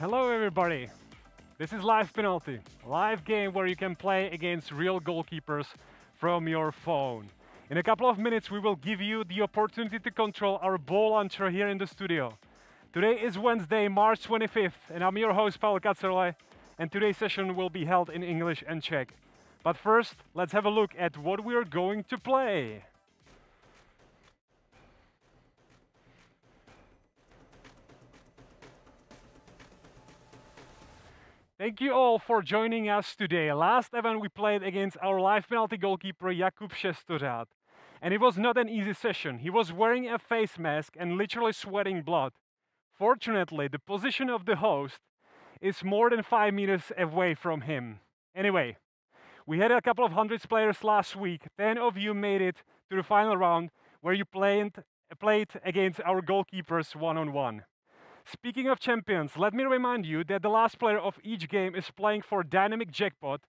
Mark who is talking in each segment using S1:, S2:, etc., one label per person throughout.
S1: Hello, everybody. This is Live Penalty, live game where you can play against real goalkeepers from your phone. In a couple of minutes, we will give you the opportunity to control our ball launcher here in the studio. Today is Wednesday, March 25th, and I'm your host, Paul Kacerle, and today's session will be held in English and Czech. But first, let's have a look at what we're going to play. Thank you all for joining us today. Last event we played against our live penalty goalkeeper Jakub Šestorad. And it was not an easy session. He was wearing a face mask and literally sweating blood. Fortunately, the position of the host is more than five meters away from him. Anyway, we had a couple of hundreds players last week. Ten of you made it to the final round where you played, played against our goalkeepers one on one. Speaking of champions, let me remind you that the last player of each game is playing for dynamic jackpot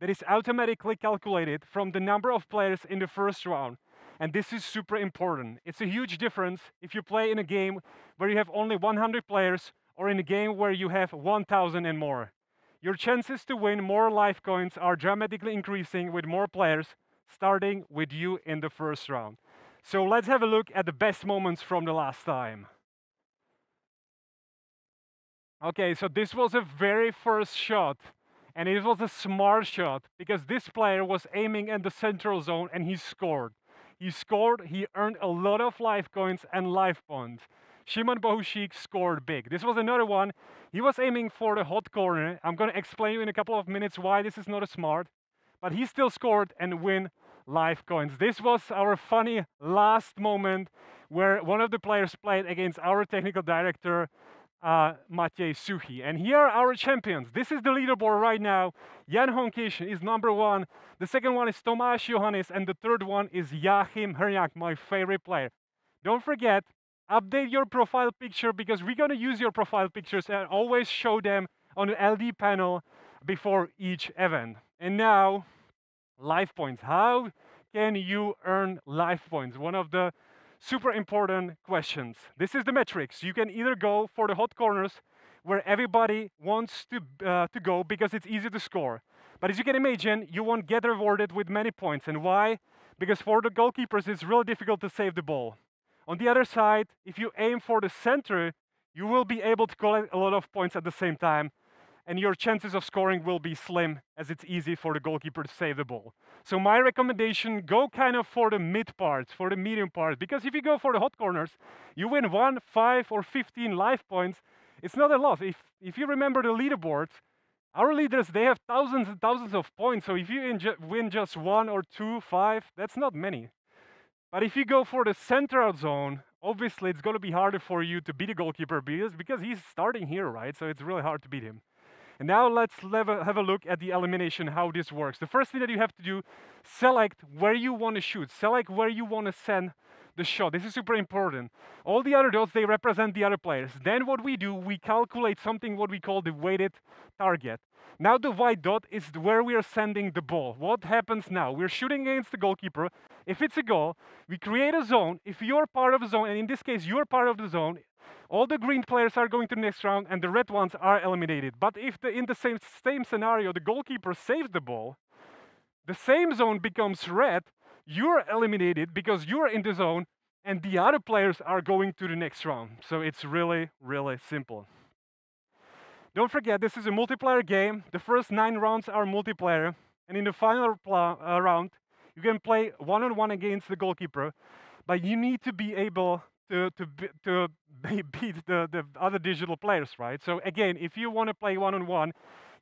S1: that is automatically calculated from the number of players in the first round. And this is super important. It's a huge difference if you play in a game where you have only 100 players or in a game where you have 1000 and more. Your chances to win more life coins are dramatically increasing with more players starting with you in the first round. So let's have a look at the best moments from the last time. Okay, so this was a very first shot, and it was a smart shot because this player was aiming at the central zone and he scored. He scored, he earned a lot of life coins and life points. Shimon Bohushik scored big. This was another one. He was aiming for the hot corner. I'm going to explain you in a couple of minutes why this is not a smart, but he still scored and win life coins. This was our funny last moment where one of the players played against our technical director uh, Matej Suchy. And here are our champions. This is the leaderboard right now. Jan Honkish is number one. The second one is Tomáš Johannes. And the third one is Joachim Hrňák, my favorite player. Don't forget, update your profile picture because we're going to use your profile pictures and always show them on the LED panel before each event. And now, life points. How can you earn life points? One of the super important questions. This is the metrics. You can either go for the hot corners where everybody wants to, uh, to go because it's easy to score. But as you can imagine, you won't get rewarded with many points. And why? Because for the goalkeepers, it's really difficult to save the ball. On the other side, if you aim for the center, you will be able to collect a lot of points at the same time and your chances of scoring will be slim as it's easy for the goalkeeper to save the ball. So my recommendation, go kind of for the mid parts, for the medium part, because if you go for the hot corners, you win one, five, or 15 life points. It's not a lot. If, if you remember the leaderboards, our leaders, they have thousands and thousands of points. So if you win just one or two, five, that's not many. But if you go for the central zone, obviously it's going to be harder for you to beat a goalkeeper because he's starting here, right? So it's really hard to beat him. And now let's have a look at the elimination, how this works. The first thing that you have to do, select where you want to shoot. Select where you want to send the shot. This is super important. All the other dots, they represent the other players. Then what we do, we calculate something what we call the weighted target. Now the white dot is where we are sending the ball. What happens now? We're shooting against the goalkeeper. If it's a goal, we create a zone. If you're part of the zone, and in this case, you're part of the zone, all the green players are going to the next round and the red ones are eliminated. But if the, in the same, same scenario the goalkeeper saves the ball, the same zone becomes red, you're eliminated because you're in the zone and the other players are going to the next round. So it's really, really simple. Don't forget, this is a multiplayer game. The first nine rounds are multiplayer. And in the final uh, round, you can play one-on-one -on -one against the goalkeeper. But you need to be able to, to, to beat the, the other digital players, right? So again, if you want to play one-on-one,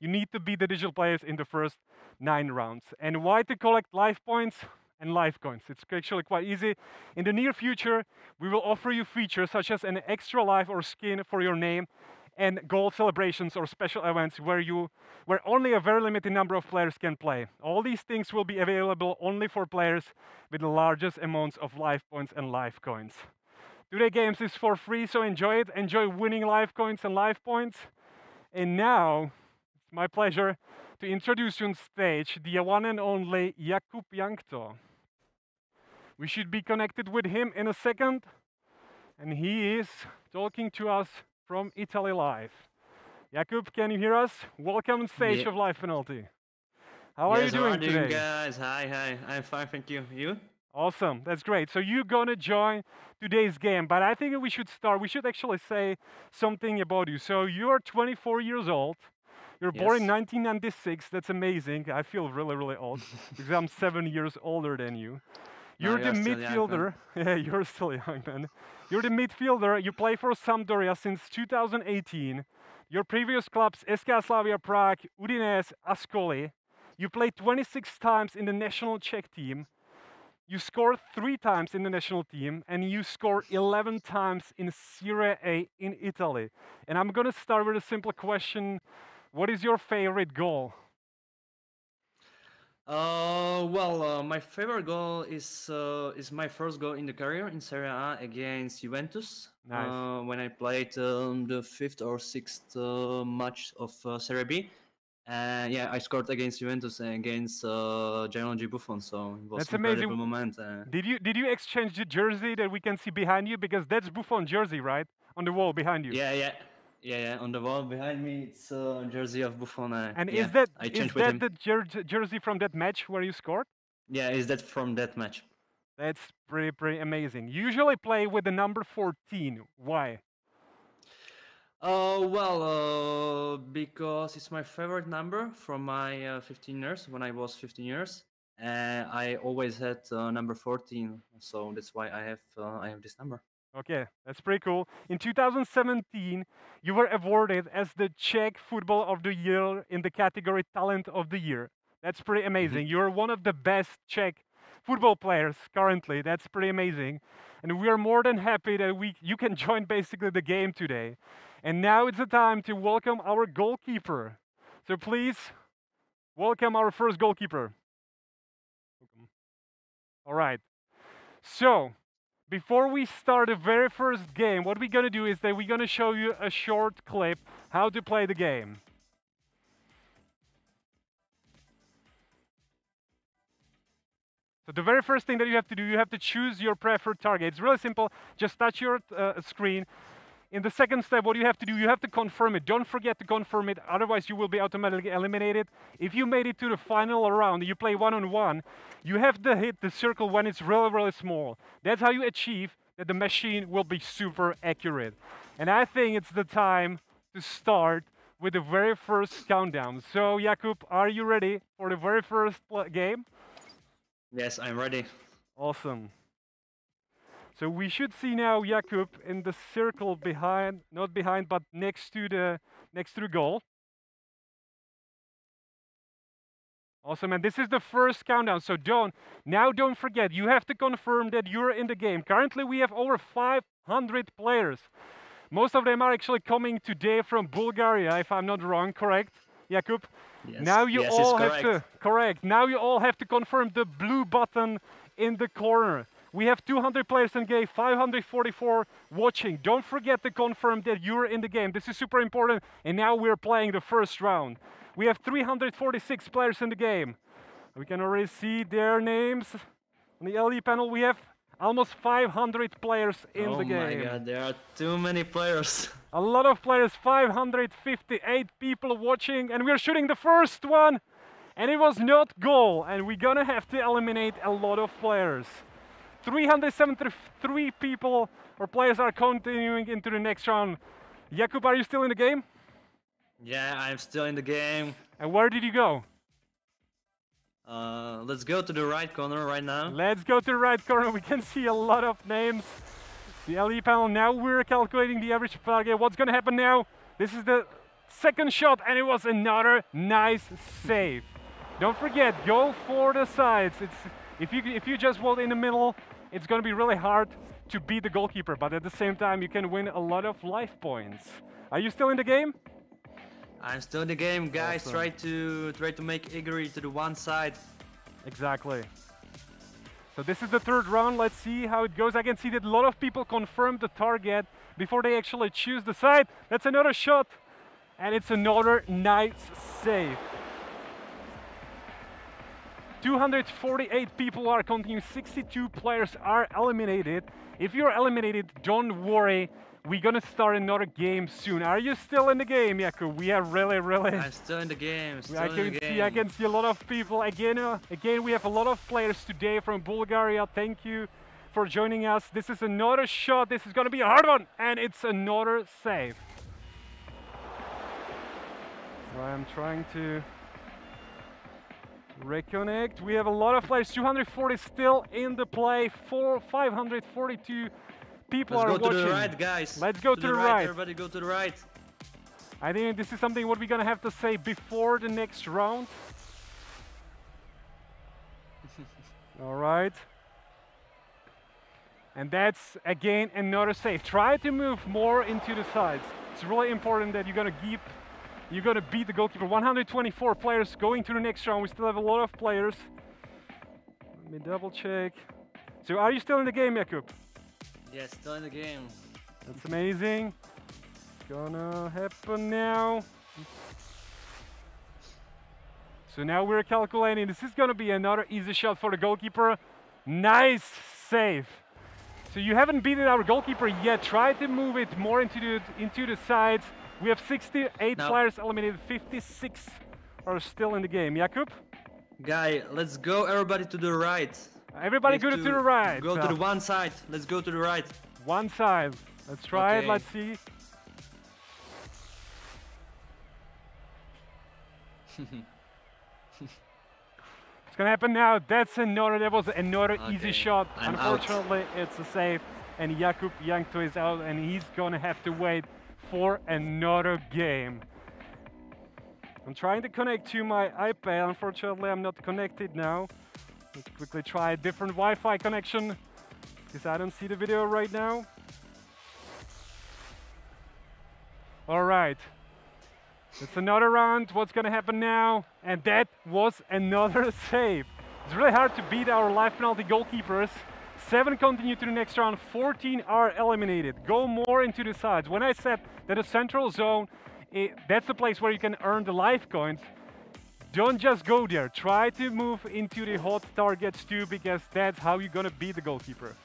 S1: you need to beat the digital players in the first nine rounds. And why to collect life points and life coins? It's actually quite easy. In the near future, we will offer you features such as an extra life or skin for your name and gold celebrations or special events where you where only a very limited number of players can play. All these things will be available only for players with the largest amounts of life points and life coins. Today Games is for free, so enjoy it. Enjoy winning life coins and life points. And now, it's my pleasure to introduce you on stage the one and only Jakub Jankto. We should be connected with him in a second. And he is talking to us from Italy live. Jakub, can you hear us? Welcome on stage
S2: Yeah.
S1: of Live Penalty. How are
S2: yes,
S1: you doing
S2: how are you
S1: today?
S2: guys? Hi, hi. I'm fine, thank you. You?
S1: Awesome, that's great. So you're gonna join today's game, but I think we should start. We should actually say something about you. So you are 24 years old. You're born in 1996. That's amazing. I feel really, really old because I'm seven years older than you. You're the
S2: you're young,
S1: midfielder. yeah, you're still young, man. You're the midfielder. You play for Sampdoria since 2018. Your previous clubs, SK Slavia Prague, Udinese, Ascoli. You played 26 times in the national Czech team. You score three times in the national team, and you score 11 times in Serie A in Italy. And I'm gonna start with a simple question: What is your favorite goal?
S2: Uh, well, uh, my favorite goal is uh, is my first goal in the career in Serie A against Juventus.
S1: Nice.
S2: Uh, when I played um, the fifth or sixth uh, match of uh, Serie B. Yeah, I scored against Juventus and against uh, Gianluigi Buffon, so it was
S1: That's
S2: incredible
S1: amazing.
S2: moment. Uh,
S1: Did you did you exchange the jersey that we can see behind you? Because that's Buffon jersey, right, on the wall behind you.
S2: yeah, yeah, yeah, yeah. On the wall behind me, it's uh, jersey of Buffon. Uh,
S1: And
S2: yeah,
S1: is that
S2: I
S1: is that
S2: him.
S1: the jer- jersey from that match where you scored?
S2: Yeah, is that from that match?
S1: That's pretty pretty amazing. You usually play with the number 14. Why?
S2: Oh well, uh, because it's my favorite number from my uh, 15 years when I was 15 years, and I always had uh, number 14, so that's why I have uh, I have this number.
S1: Okay, that's pretty cool. In 2017, you were awarded as the Czech Football of the Year in the category Talent of the Year. That's pretty amazing. You're one of the best Czech football players currently. That's pretty amazing. And we are more than happy that we you can join basically the game today. And now it's the time to welcome our goalkeeper. So please welcome our first goalkeeper. All right. So, before we start the very first game, what we're gonna do is that we're gonna show you a short clip how to play the game. So the very first thing that you have to do, you have to choose your preferred target. It's really simple. Just touch your uh, screen. In the second step, what you have to do, you have to confirm it. Don't forget to confirm it, otherwise you will be automatically eliminated. If you made it to the final round, you play one-on-one, you have to hit the circle when it's really, really small. That's how you achieve that the machine will be super accurate. And I think it's the time to start with the very first countdown. So, Jakub, are you ready for the very first game?
S2: Yes, I'm ready.
S1: Awesome. So we should see now Jakub in the circle behind, not behind, but next to the next to the goal. Awesome, and this is the first countdown. So don't now don't forget you have to confirm that you're in the game. Currently we have over 500 players. Most of them are actually coming today from Bulgaria, if I'm not wrong, correct? Jakub?
S2: Yes.
S1: Now you
S2: yes,
S1: all have
S2: correct.
S1: to correct. Now you all have to confirm the blue button in the corner. We have 200 players in game, 544 watching. Don't forget to confirm that you're in the game. This is super important. And now we're playing the first round. We have 346 players in the game. We can already see their names on the LED panel. We have almost 500 players in
S2: oh
S1: the game.
S2: Oh my god, there are too many players.
S1: A lot of players, 558 people watching, and we're shooting the first one, and it was not goal, and we're gonna have to eliminate a lot of players. 373 people or players are continuing into the next round. Jakub, are you still in the game?
S2: yeah, I'm still in the game.
S1: And where did you go?
S2: Uh, let's go to the right corner right now.
S1: Let's go to the right corner. We can see a lot of names. The LED panel. Now we're calculating the average target. What's gonna happen now? This is the second shot, and it was another nice save. Don't forget, go for the sides. It's if you if you just hold in the middle, it's gonna be really hard to beat the goalkeeper. But at the same time, you can win a lot of life points. Are you still in the game?
S2: I'm still in the game, guys.
S1: Awesome.
S2: Try to try to make Igor to the one side.
S1: Exactly. So this is the third round. Let's see how it goes. I can see that a lot of people confirm the target before they actually choose the side. That's another shot. And it's another nice save. 248 people are continuing. 62 players are eliminated. If you're eliminated, don't worry. we're gonna start another game soon. Are you still in the game, Jakub? We are really, really.
S2: I'm still in the game. Still
S1: I can see, I can see a lot of people. Again, uh, again, we have a lot of players today from Bulgaria. Thank you for joining us. This is another shot. This is gonna be a hard one, and it's another save. I'm trying to reconnect. We have a lot of players. 240 still in the play. Four, 542 people
S2: Let's
S1: are
S2: go
S1: watching.
S2: to the right, guys.
S1: Let's go to the right.
S2: Everybody go to the right.
S1: I think this is something what we're gonna have to say before the next round. All right. And that's again another save. Try to move more into the sides. It's really important that you're gonna keep, you're gonna beat the goalkeeper. 124 players going to the next round. We still have a lot of players. Let me double check. So are you still in the game, Jakub?
S2: Yes, still in the game.
S1: That's amazing. Gonna happen now. So now we're calculating. This is gonna be another easy shot for the goalkeeper. Nice save. So you haven't beaten our goalkeeper yet. Try to move it more into the into the sides. We have 68
S2: Now-
S1: players eliminated. 56 are still in the game. Jakub,
S2: Guy, let's go everybody to the right.
S1: everybody go to, to the right.
S2: Go
S1: Uh,
S2: to the one side. Let's go to the right.
S1: one side. Let's try it. Let's see. It's gonna happen now. That's another. That was another easy shot.
S2: I'm out.
S1: Unfortunately, it's a save, and Jakub Jankto is out, and he's gonna have to wait for another game. I'm trying to connect to my iPad. Unfortunately, I'm not connected now. Let's quickly try a different Wi-Fi connection because I don't see the video right now. All right. It's another round. What's going to happen now? And that was another save. It's really hard to beat our live penalty goalkeepers. Seven continue to the next round. 14 are eliminated. Go more into the sides. When I said that the central zone, i that's the place where you can earn the life coins. Don't just go there. Try to move into the hot targets too, because that's how you're gonna beat the goalkeeper.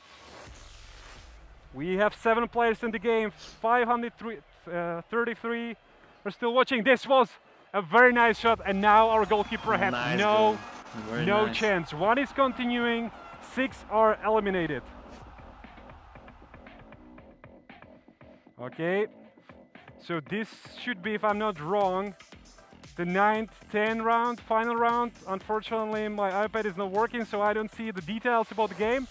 S1: We have seven players in the game. 533 uh, are still watching. This was a very nice shot, and now our goalkeeper had
S2: Nice
S1: no,
S2: goal.
S1: No
S2: nice.
S1: chance. One is continuing. Six are eliminated. Okay. So this should be, if I'm not wrong, the ninth, 10 round, final round. Unfortunately, my iPad is not working, so I don't see the details about the game.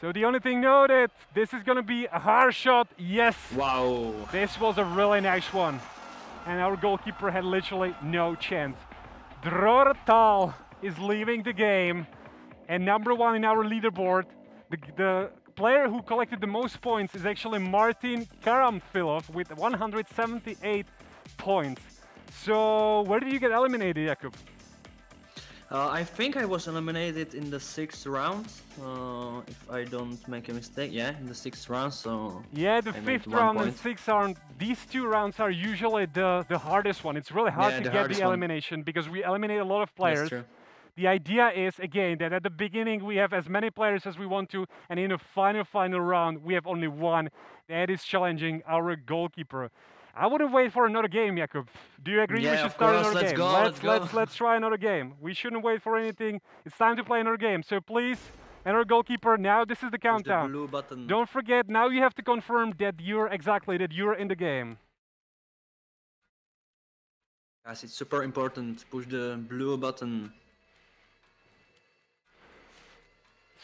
S1: So the only thing noted, this is gonna be a hard shot. Yes,
S2: Wow.
S1: this was a really nice one. And our goalkeeper had literally no chance. Drortal is leaving the game. And number one in our leaderboard, the, the player who collected the most points is actually Martin Karamfilov with 178 points. So where did you get eliminated, Jakub?
S2: Uh, I think I was eliminated in the sixth round, uh, if I don't make a mistake. Yeah, in the sixth round. So
S1: Yeah, the
S2: I
S1: fifth
S2: one
S1: round and sixth round, these two rounds are usually the, the hardest one. It's really hard
S2: Yeah,
S1: to
S2: the
S1: get the
S2: one.
S1: elimination because we eliminate a lot of
S2: that's
S1: players.
S2: true.
S1: The idea is again that at the beginning we have as many players as we want to, and in the final final round we have only one. That is challenging our goalkeeper. I wouldn't wait for another game, Jakub. Do you agree we should start
S2: course.
S1: another
S2: Let's
S1: game?
S2: go,
S1: let's
S2: let's go.
S1: let's let's try another game. We shouldn't wait for anything. It's time to play another game. So please, another goalkeeper. Now this is the
S2: Push the
S1: countdown.
S2: blue button.
S1: Don't forget, now you have to confirm that you're exactly that you're in the game.
S2: Guys, it's super important. Push the blue button.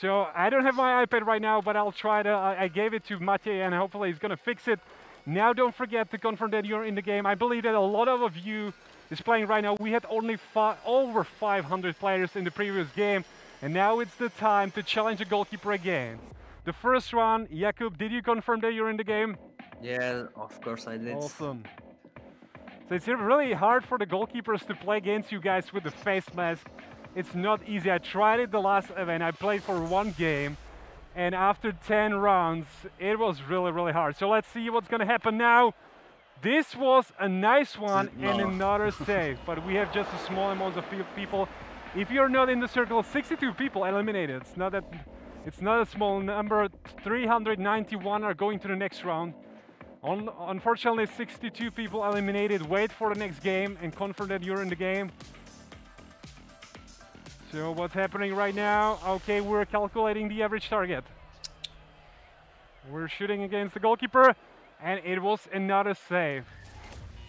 S1: So I don't have my iPad right now, but I'll try to. I, I gave it to Matej, and hopefully he's gonna fix it. Now don't forget to confirm that you're in the game. I believe that a lot of you is playing right now. We had only over 500 players in the previous game, and now it's the time to challenge the goalkeeper again. The first one, Jakub, did you confirm that you're in the game?
S2: Yeah, of course I did.
S1: Awesome. So it's really hard for the goalkeepers to play against you guys with the face mask. It's not easy. I tried it the last event. I played for one game, and after 10 rounds, it was really, really hard. So let's see what's gonna happen now. This was a nice one and another save, but we have just a small amount of people. If you're not in the circle, 62 people eliminated. It's not that, It's not a small number. 391 are going to the next round. Un unfortunately, 62 people eliminated. Wait for the next game and confirm that you're in the game. So what's happening right now? Okay, we're calculating the average target. We're shooting against the goalkeeper, and it was another save.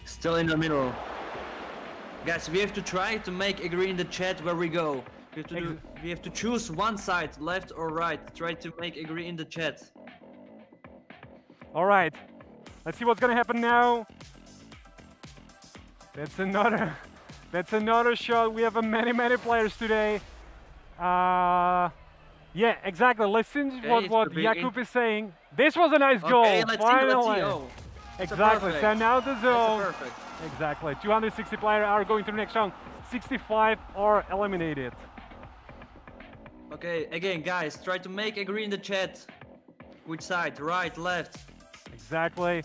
S2: Still in the middle. Guys, we have to try to make agree in the chat where we go. We have to, do, we have to choose one side, left or right. Try to make agree in the chat.
S1: All right, let's see what's gonna happen now. That's another, that's another shot. We have a many, many players today. Uh, yeah, exactly. Listen
S2: to
S1: what what Jakub is saying. This was a nice goal.
S2: Let's let's
S1: finally.
S2: Oh,
S1: exactly. So now the zone.
S2: perfect.
S1: Exactly. 260 players are going to the next round. 65 are eliminated.
S2: Okay, again, guys, try to make agree in the chat. Which side, right, left?
S1: Exactly.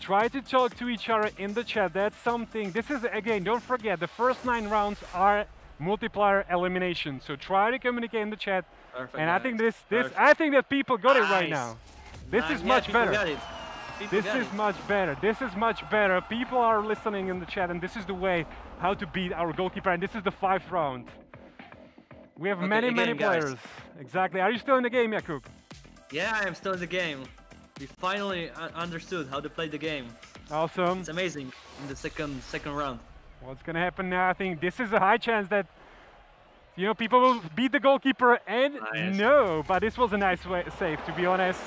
S1: Try to talk to each other in the chat. That's something. This is again. Don't forget the first nine rounds are multiplier elimination. So try to communicate in the chat.
S2: Perfect.
S1: and I think this this
S2: Perfect.
S1: I think that people got it right now. This
S2: Nice.
S1: is
S2: Yeah,
S1: much better.
S2: Got it. People
S1: This is
S2: it.
S1: much better. This is much better. People are listening in the chat, and this is the way how to beat our goalkeeper. And this is the fifth round. We have
S2: Okay,
S1: many, many
S2: guys.
S1: players. Exactly. Are you still in the game, Jakub?
S2: Yeah, I am still in the game. We finally understood how to play the game.
S1: Awesome.
S2: It's amazing in the second second round.
S1: What's gonna happen now? I think this is a high chance that you know people will beat the goalkeeper and
S2: Nice.
S1: no, but this was a nice way, save to be honest.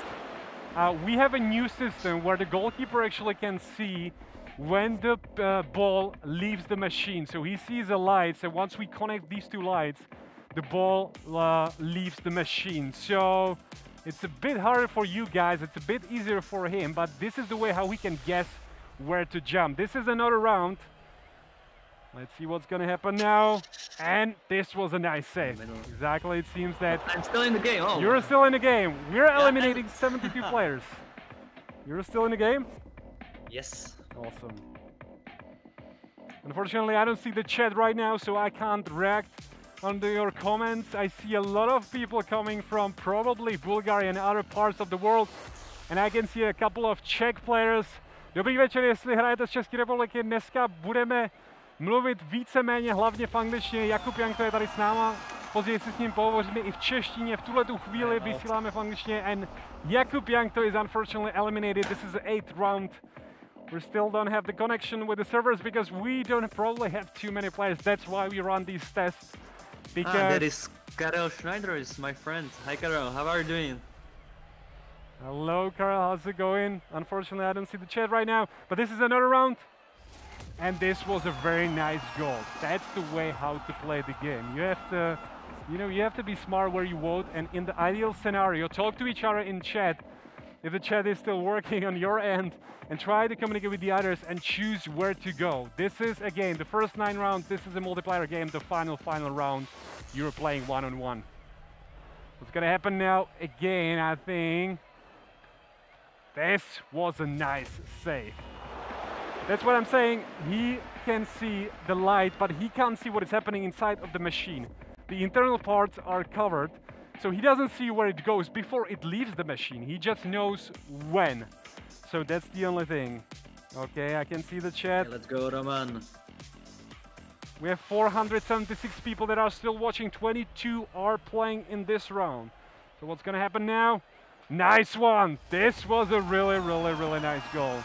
S1: Uh, we have a new system where the goalkeeper actually can see when the uh, ball leaves the machine. So he sees the lights, and once we connect these two lights, the ball uh, leaves the machine. So it's a bit harder for you guys. It's a bit easier for him, but this is the way how we can guess where to jump. This is another round. Let's see what's gonna happen now. And this was a nice save. Exactly. It seems that
S2: I'm still in the game. Oh,
S1: you're still in the game. We're eliminating 72 players. You're still in the game?
S2: yes.
S1: Awesome. Unfortunately, I don't see the chat right now, so I can't react under your comments. I see a lot of people coming from probably Bulgaria and other parts of the world. And I can see a couple of Czech players. Dobrý večer, jestli hrajete z České republiky, dneska budeme mluvit víceméně hlavně v angličtině. Jakub Jankto je tady s náma, později si s ním pohovoříme i v češtině. V tuhle tu chvíli vysíláme v angličtině and Jakub Jankto is unfortunately eliminated. This is the eighth round. We still don't have the connection with the servers because we don't probably have too many players. That's why we run these tests. Because
S2: Ah, that is Karel Schneider, is my friend. Hi, Karel. How are you doing?
S1: hello, Carl, how's it going? Unfortunately, I don't see the chat right now, but this is another round. And this was a very nice goal. That's the way how to play the game. You have to, you know, you have to be smart where you vote. And in the ideal scenario, talk to each other in chat. If the chat is still working on your end, and try to communicate with the others and choose where to go. This is a game, the first nine rounds. This is a multiplayer game. The final, final round, you're playing one on one. What's gonna happen now? Again, I think. This was a nice save. That's what I'm saying. He can see the light, but he can't see what is happening inside of the machine. The internal parts are covered, so he doesn't see where it goes before it leaves the machine. He just knows when. So that's the only thing. Okay, I can see the chat.
S2: Let's go, Roman.
S1: We have 476 people that are still watching. 22 are playing in this round. So what's gonna happen now? Nice one! This was a really, really, really nice goal.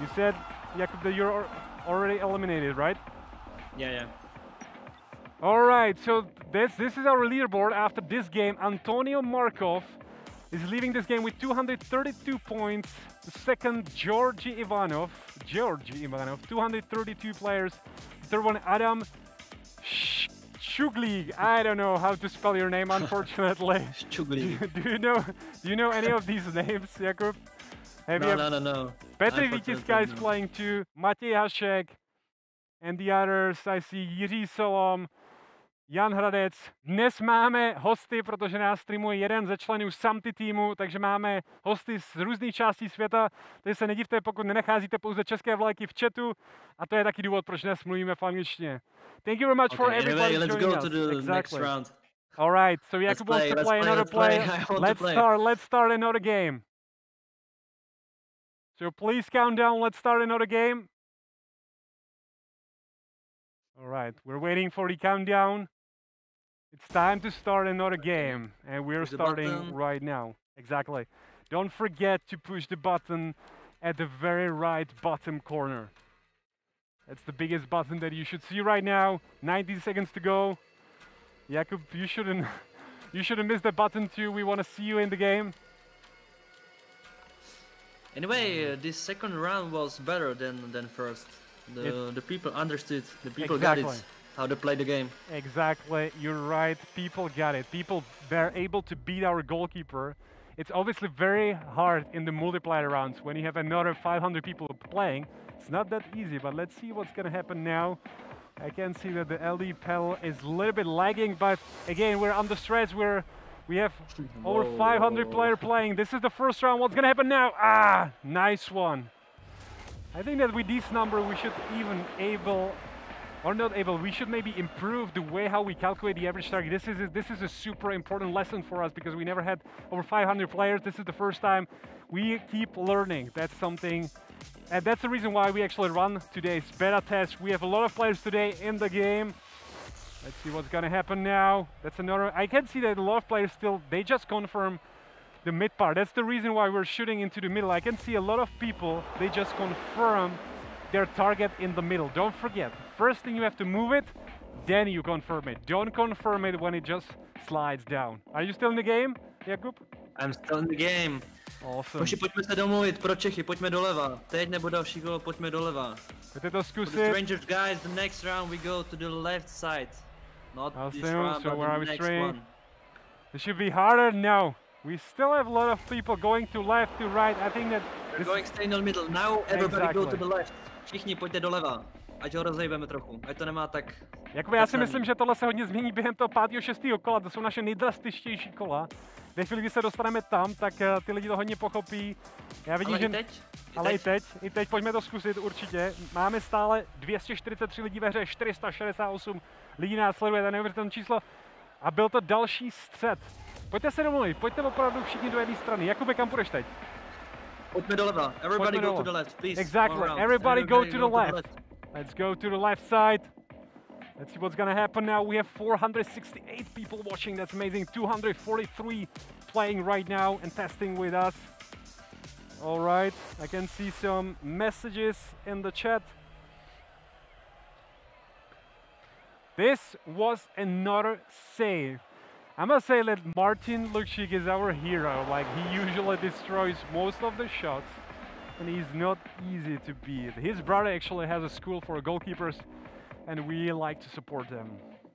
S1: You said, Jakub, that you're already eliminated, right?
S2: Yeah, yeah.
S1: All right, so this this is our leaderboard after this game. Antonio Markov is leaving this game with 232 points. Second, Georgi Ivanov. Georgi Ivanov, 232 players. Third one, Adam Sh- Shugli. I don't know how to spell your name, unfortunately.
S2: Chugli.
S1: do you know do you know any of these names, Jakub? Have
S2: no, no, no, no.
S1: Petr Vítiska is
S2: no.
S1: playing too. Matěj Hašek and the others. I see Jiří Solom, Jan Hradec. Dnes máme hosty, protože nás streamuje jeden ze členů Samty týmu, takže máme hosty z různých částí světa. Takže se nedivte, pokud nenacházíte pouze české vlajky v chatu. A to je taky důvod, proč dnes mluvíme v angličtině. Thank you very much for
S2: Okay,
S1: everybody
S2: anyway, let's go
S1: us.
S2: to the next
S1: exactly.
S2: round.
S1: All right, so Jakub wants to play
S2: play,
S1: another
S2: play.
S1: Let's
S2: play.
S1: start. Let's start another game. So please count down. Let's start another game. All right, we're waiting for the countdown. It's time to start another game, and we're
S2: Push
S1: starting right now. Exactly. Don't forget to push the button at the very right bottom corner. That's the biggest button that you should see right now. 90 seconds to go. Jakub, you shouldn't you shouldn't miss the button too. We want to see you in the game.
S2: Anyway, uh, this second round was better than than first. The
S1: It-
S2: the people understood. The people got it. How to play the game.
S1: Exactly, you're right. People got it. People, they're able to beat our goalkeeper. It's obviously very hard in the multiplayer rounds when you have another 500 people playing. It's not that easy, but let's see what's gonna happen now. I can see that the LD pedal is a little bit lagging, but again, we're under stress. where we have over 500
S2: Whoa.
S1: player playing. This is the first round. What's gonna happen now? Ah, nice one. I think that with this number, we should even able, or not able, we should maybe improve the way how we calculate the average target. This is a, this is a super important lesson for us because we never had over 500 players. This is the first time. We keep learning. That's something, and that's the reason why we actually run today's beta test. We have a lot of players today in the game. Let's see what's gonna happen now. That's another. I can see that a lot of players still. They just confirm the mid part. That's the reason why we're shooting into the middle. I can see a lot of people. They just confirm their target in the middle. Don't forget. First thing you have to move it, then you confirm it. Don't confirm it when it just slides down. Are you still in the game, Jakub?
S2: I'm still in the game.
S1: Awesome.
S2: Hoši, pojďme se domluvit pro Čechy, pojďme doleva. Teď nebo další gol, pojďme doleva.
S1: Pojďte to zkusit.
S2: strangers guys, the next round we go to the left side. Not this round,
S1: so
S2: but
S1: where
S2: the
S1: are we
S2: next
S1: straying?
S2: one.
S1: It should be harder now. We still have a lot of people going to left, to right. I think that
S2: We're going stay in the middle. Now everybody go to the left. Všichni pojďte doleva. Ať ho rozejbeme trochu. Ať to nemá tak...
S1: Jakoby já si myslím, že tohle se hodně změní během toho pátého, šestého kola, to jsou naše nejdrastičtější kola. Ve chvíli, kdy se dostaneme tam, tak eh, ty lidi to hodně pochopí. Já vidím,
S2: Ale
S1: že...
S2: i teď? I
S1: ale i
S2: teď?
S1: teď, i teď pojďme to zkusit určitě. Máme stále 243 lidí ve hře, 468 lidí nás sleduje, to je neuvěřitelné číslo. A byl to další střed. Pojďte se domluvit, pojďte opravdu všichni do jedné strany. Jakube, kam půjdeš teď?
S2: Pojďme doleva. Everybody
S1: Pojďme
S2: go to the left, please.
S1: Exactly.
S2: Round.
S1: Everybody go to the left. Let's go to the left side. Let's see what's gonna happen now. We have 468 people watching. That's amazing. 243 playing right now and testing with us. All right. I can see some messages in the chat. This was another save. I must say that Martin Luksik is our hero. Like he usually destroys most of the shots and he's not easy to beat. His brother actually has a school for goalkeepers, and we like to support them.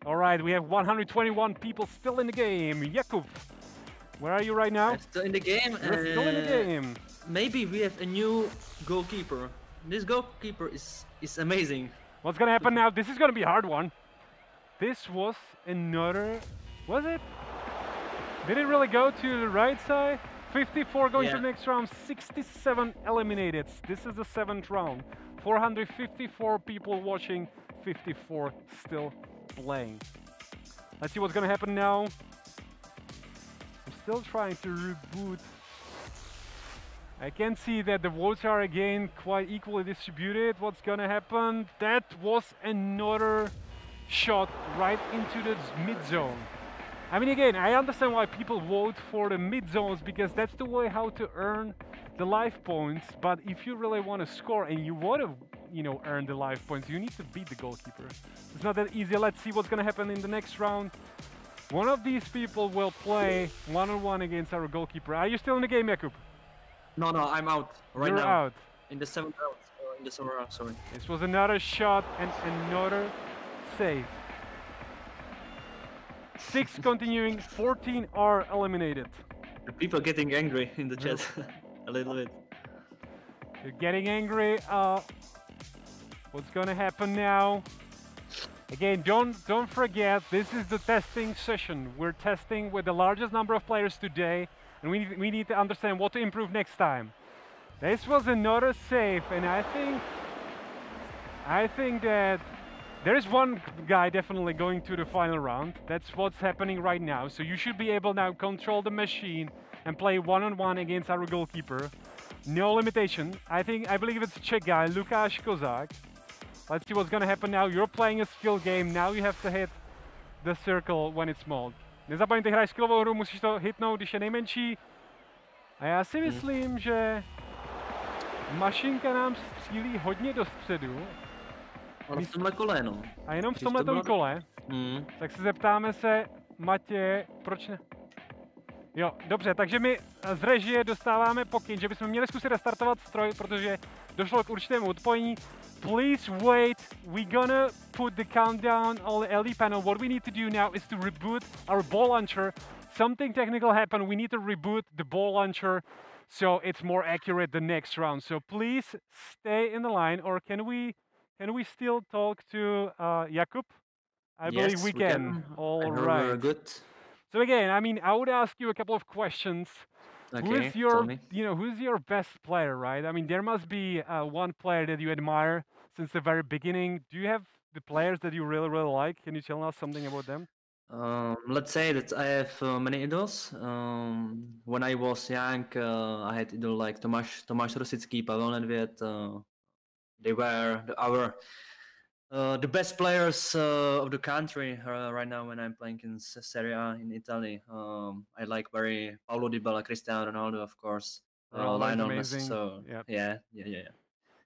S1: All right, we have 121 people still in the game. Jakub, where are you right now?
S2: I'm still in the game.
S1: You're still in the
S2: uh,
S1: game.
S2: Maybe we have a new goalkeeper. This goalkeeper is is amazing.
S1: What's gonna happen now? This is gonna be a hard one. This was another. Was it? Did it really go to the right side? 54 going to the next round, 67 eliminated. This is the seventh round. 454 people watching, 54 still playing. Let's see what's gonna happen now. I'm still trying to reboot. I can see that the votes are again quite equally distributed. What's gonna happen? That was another shot right into the mid zone. I mean, again, I understand why people vote for the mid zones because that's the way how to earn the life points. But if you really want to score and you want to, you know, earn the life points, you need to beat the goalkeeper. It's not that easy. Let's see what's gonna happen in the next round. One of these people will play one-on-one against our goalkeeper. Are you still in the game, Jakub?
S2: No, no, I'm out right
S1: You're
S2: now.
S1: out.
S2: In the seventh round. In the seventh round, sorry.
S1: This was another shot and another save. Six continuing, 14 are eliminated.
S2: The people getting angry in the chat. a little bit.
S1: They're getting angry. Uh, what's gonna happen now? Again, don't don't forget this is the testing session. We're testing with the largest number of players today, and we need, we need to understand what to improve next time. This was another save, and I think I think that There is one guy definitely going to the final round. That's what's happening right now. So you should be able now control the machine and play one-on-one against our goalkeeper. No limitation. I think I believe it's a Czech guy, Lukáš Kozák. Let's see what's gonna happen now. You're playing a skill game. Now you have to hit the circle when it's small. Nezapomeňte, hraješ skillovou hru, musíš to hitnout, když je nejmenší. A já si hmm. myslím, že mašinka nám střílí hodně do středu.
S2: Ale v tomhle kole, no.
S1: A jenom v
S2: to
S1: tomhle
S2: bylo-
S1: kole,
S2: Mm.
S1: tak se zeptáme se Matě, proč ne? Jo, dobře, takže my z režie dostáváme pokyn, že bychom měli zkusit restartovat stroj, protože došlo k určitému odpojení. Please wait, we're gonna put the countdown on the LED panel. What we need to do now is to reboot our ball launcher. Something technical happened, we need to reboot the ball launcher so it's more accurate the next round. So please stay in the line, or can we can we still talk to uh, Jakub? I believe
S2: Yes,
S1: we can. All
S2: I
S1: right.
S2: we're good.
S1: So again, I mean, I would ask you a couple of questions.
S2: Okay,
S1: who is
S2: tell
S1: your,
S2: me.
S1: you know, who's your best player, right? I mean, there must be uh, one player that you admire since the very beginning. Do you have the players that you really, really like? Can you tell us something about them?
S2: Um, let's say that I have uh, many idols. Um, when I was young, uh, I had idol like Tomáš, Tomáš Rosický, Pavel Nedvěd. Uh, they were the, our uh, the best players uh, of the country uh, right now when I'm playing in Serie A in Italy. Um, I like very Paulo Dybala, Cristiano Ronaldo, of course, uh,
S1: Ronaldo
S2: Lionel Messi. So
S1: yep.
S2: yeah, yeah, yeah, yeah.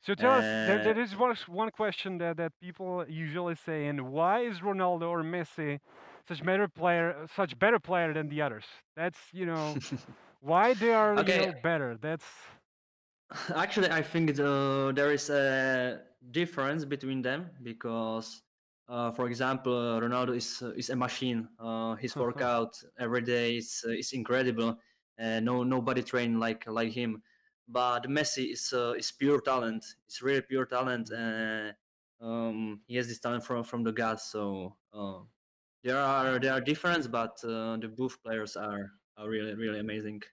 S1: So tell us, there,
S2: Uh,
S1: there is one, one question that, that people usually say, and why is Ronaldo or Messi such better player, such better player than the others? That's you know, why they are you know, better. That's
S2: Actually, I think uh, there is a difference between them because, uh, for example, uh, Ronaldo is uh, is a machine. Uh, his workout every day is uh, is incredible. Uh, no nobody train like like him. But Messi is uh, is pure talent. It's really pure talent. Um, he has this talent from from the gods. So uh, there are there are difference, but uh, the both players are are really really amazing.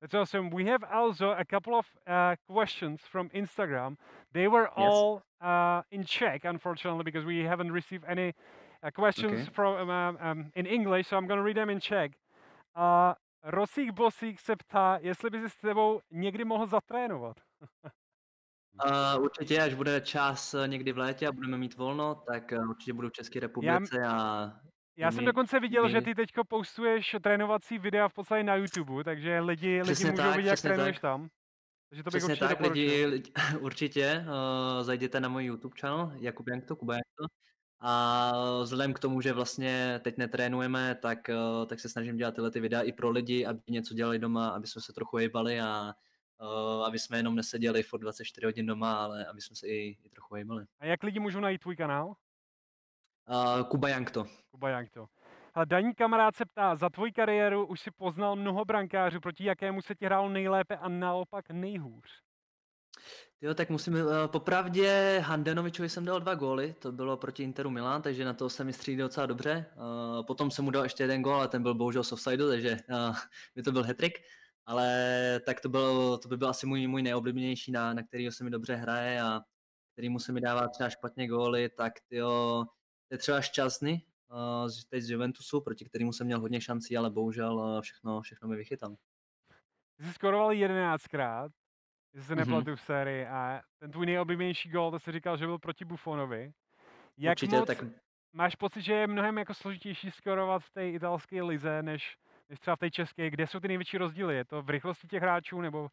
S1: That's awesome. We have also a couple of uh, questions from Instagram. They were
S2: Yes.
S1: all uh, in Czech, unfortunately, because we haven't received any uh, questions
S2: Okay.
S1: from um, um, in English. So I'm going to read them in Czech. Uh, Rosík Bosík se ptá, jestli by si s tebou někdy mohl zatrénovat.
S2: Uh, určitě, až bude čas eh, někdy v létě a budeme mít volno, tak uh, určitě budu v České republice a
S1: Já jsem dokonce viděl, že
S2: my-
S1: ty teďko postuješ trénovací videa v podstatě na YouTube, takže lidi, lidi můžou
S2: tak,
S1: vidět, jak trénuješ
S2: tak.
S1: tam. Takže to bych
S2: přesně
S1: určitě
S2: tak, lidi, lidi určitě uh, zajděte na můj YouTube channel Jakub Jankto, Kuba Jankto a vzhledem k tomu, že vlastně teď netrénujeme, tak, uh, tak se snažím dělat tyhle ty videa i pro lidi, aby něco dělali doma, aby jsme se trochu hejbali a uh, aby jsme jenom neseděli furt 24 hodin doma, ale aby jsme se i, i trochu hejbali.
S1: A jak lidi můžou najít tvůj kanál?
S2: Uh, Kuba Jankto.
S1: Kuba Jankto. Ale Daní kamarád se ptá, za tvoji kariéru už si poznal mnoho brankářů, proti jakému se ti hrálo nejlépe a naopak nejhůř.
S2: Jo, tak musím, uh, popravdě Handenovičovi jsem dal dva góly, to bylo proti Interu Milan, takže na to se mi střídil docela dobře. Uh, potom jsem mu dal ještě jeden gól, ale ten byl bohužel z offsideu, takže uh, mi to byl hetrik. Ale tak to, byl, to by byl asi můj, můj nejoblíbenější, na, na kterýho se mi dobře hraje a který se mi dává třeba špatně góly, tak jo, je třeba šťastný, uh, z- teď z Juventusu, proti kterému jsem měl hodně šancí, ale bohužel uh, všechno, všechno mi vychytal.
S1: Jsi skoroval 11krát, jestli se
S2: Mhm.
S1: nepletu v sérii, a ten tvůj nejoblíbenější gól, to jsi říkal, že byl proti Buffonovi. Jak
S2: Určitě,
S1: moc
S2: tak
S1: máš pocit, že je mnohem jako složitější skorovat v té italské lize, než, než třeba v té české? Kde jsou ty největší rozdíly? Je to v rychlosti těch hráčů, nebo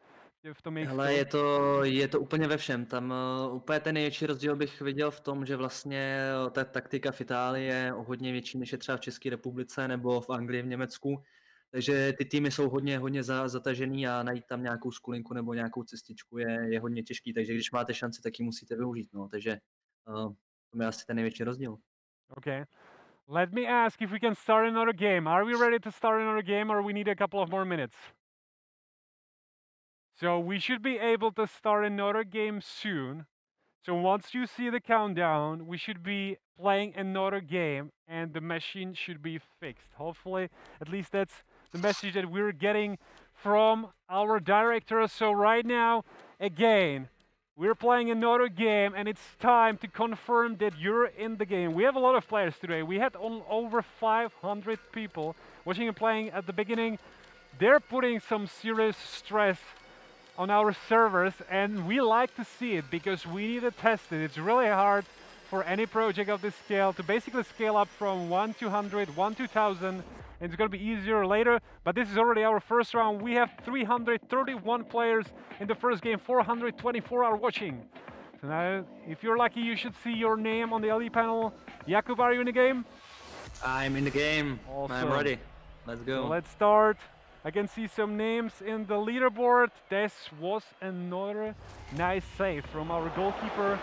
S1: v tom jejich
S2: Hele,
S1: stylu?
S2: je to, je to úplně ve všem. Tam uh, úplně ten největší rozdíl bych viděl v tom, že vlastně eh, ta taktika v Itálii je o hodně větší, než je třeba v České republice nebo v Anglii, v Německu. Takže ty týmy jsou hodně, hodně za, zatažený a najít tam nějakou skulinku nebo nějakou cestičku je, je hodně těžký. Takže když máte šanci, tak ji musíte využít. No. Takže uh, to je asi ten největší rozdíl.
S1: Okay. Let me ask if we can start another game. Are we ready to start another game or we need a couple of more minutes? So we should be able to start another game soon. So once you see the countdown, we should be playing another game and the machine should be fixed. Hopefully, at least that's the message that we're getting from our director. So right now, again, We're playing another game and it's time to confirm that you're in the game. We have a lot of players today. We had on over 500 people watching and playing at the beginning. They're putting some serious stress on our servers and we like to see it because we need to test it. It's really hard for any project of this scale to basically scale up from 1 to 100, 1 to 1000 and it's going to be easier later. But this is already our first round. We have 331 players in the first game, 424 are watching. So now, if you're lucky, you should see your name on the LED panel. Jakub, are you in the game?
S2: I'm in the game.
S1: Awesome.
S2: I'm ready. Let's go.
S1: So let's start. I can see some names in the leaderboard. This was another nice save from our goalkeeper.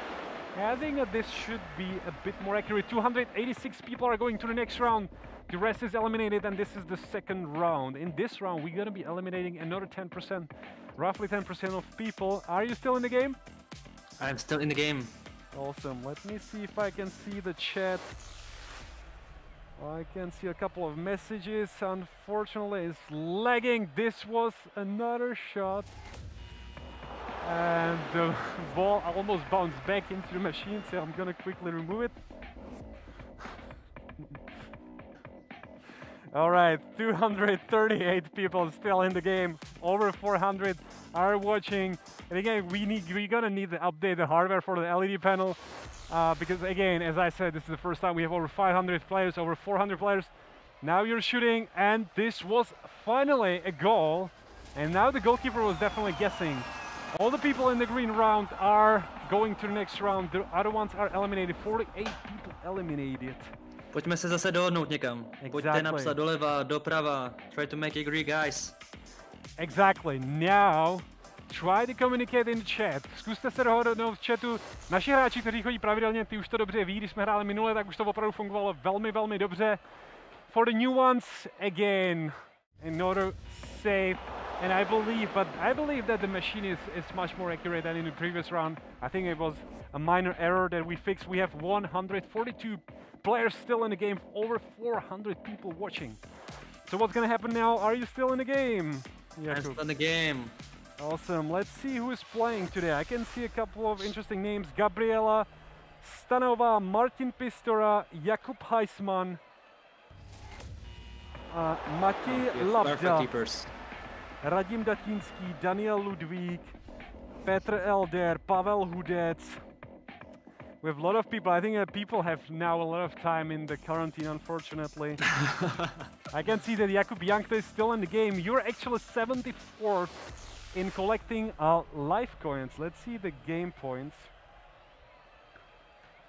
S1: I think that this should be a bit more accurate. 286 people are going to the next round. The rest is eliminated and this is the second round. In this round, we're gonna be eliminating another 10%, roughly 10% of people. Are you still in the game?
S2: I'm still in the game.
S1: Awesome. Let me see if I can see the chat. I can see a couple of messages. Unfortunately, it's lagging. This was another shot. And the ball almost bounced back into the machine, so I'm gonna quickly remove it. All right, 238 people still in the game. Over 400 are watching. And again, we need we're gonna need to update the hardware for the LED panel uh, because again, as I said, this is the first time we have over 500 players, over 400 players. Now you're shooting, and this was finally a goal. And now the goalkeeper was definitely guessing. All the people in the green round are going to the next round. The other ones are eliminated. 48 people eliminated.
S2: Pojďme se zase dohodnout někam.
S1: Exactly.
S2: Pojďte napsat doleva, doprava. Try to make agree, guys.
S1: Exactly. Now, try to communicate in chat. Zkuste se dohodnout v chatu. Naši hráči, kteří chodí pravidelně, ty už to dobře ví, když jsme hráli minule, tak už to opravdu fungovalo velmi, velmi dobře. For the new ones, again, another save. And I believe, but I believe that the machine is, is much more accurate than in the previous round. I think it was a minor error that we fixed. We have 142 players still in the game, over 400 people watching. So what's gonna happen now? Are you still in the game?
S2: I'm still in the game.
S1: Awesome. Let's see who is playing today. I can see a couple of interesting names. Gabriela Stanova, Martin Pistora, Jakub Heisman, uh, Matěj Labda,
S2: keepers.
S1: Radim Datinský, Daniel Ludvík, Petr Elder, Pavel Hudec. We have a lot of people. I think that people have now a lot of time in the quarantine, unfortunately. I can see that Jakub Jankto is still in the game. You're actually 74th in collecting uh, life coins. Let's see the game points.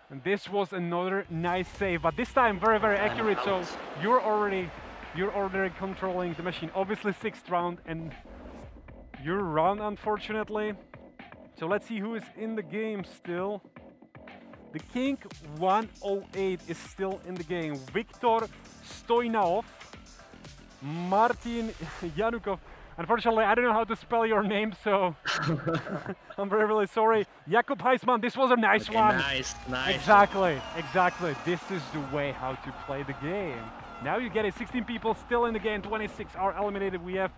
S1: And this was another nice save, but this time very, very accurate. So you're already, you're already controlling the machine. Obviously sixth round and you're run, unfortunately. So let's see who is in the game still. The King 108 is still in the game. Viktor Stoinov, Martin Yanukov. Unfortunately, I don't know how to spell your name, so I'm very, really sorry. Jakub Heisman, this was a nice
S2: Okay,
S1: one.
S2: nice, nice.
S1: Exactly, exactly. This is the way how to play the game. Now you get it. 16 people still in the game. 26 are eliminated. We have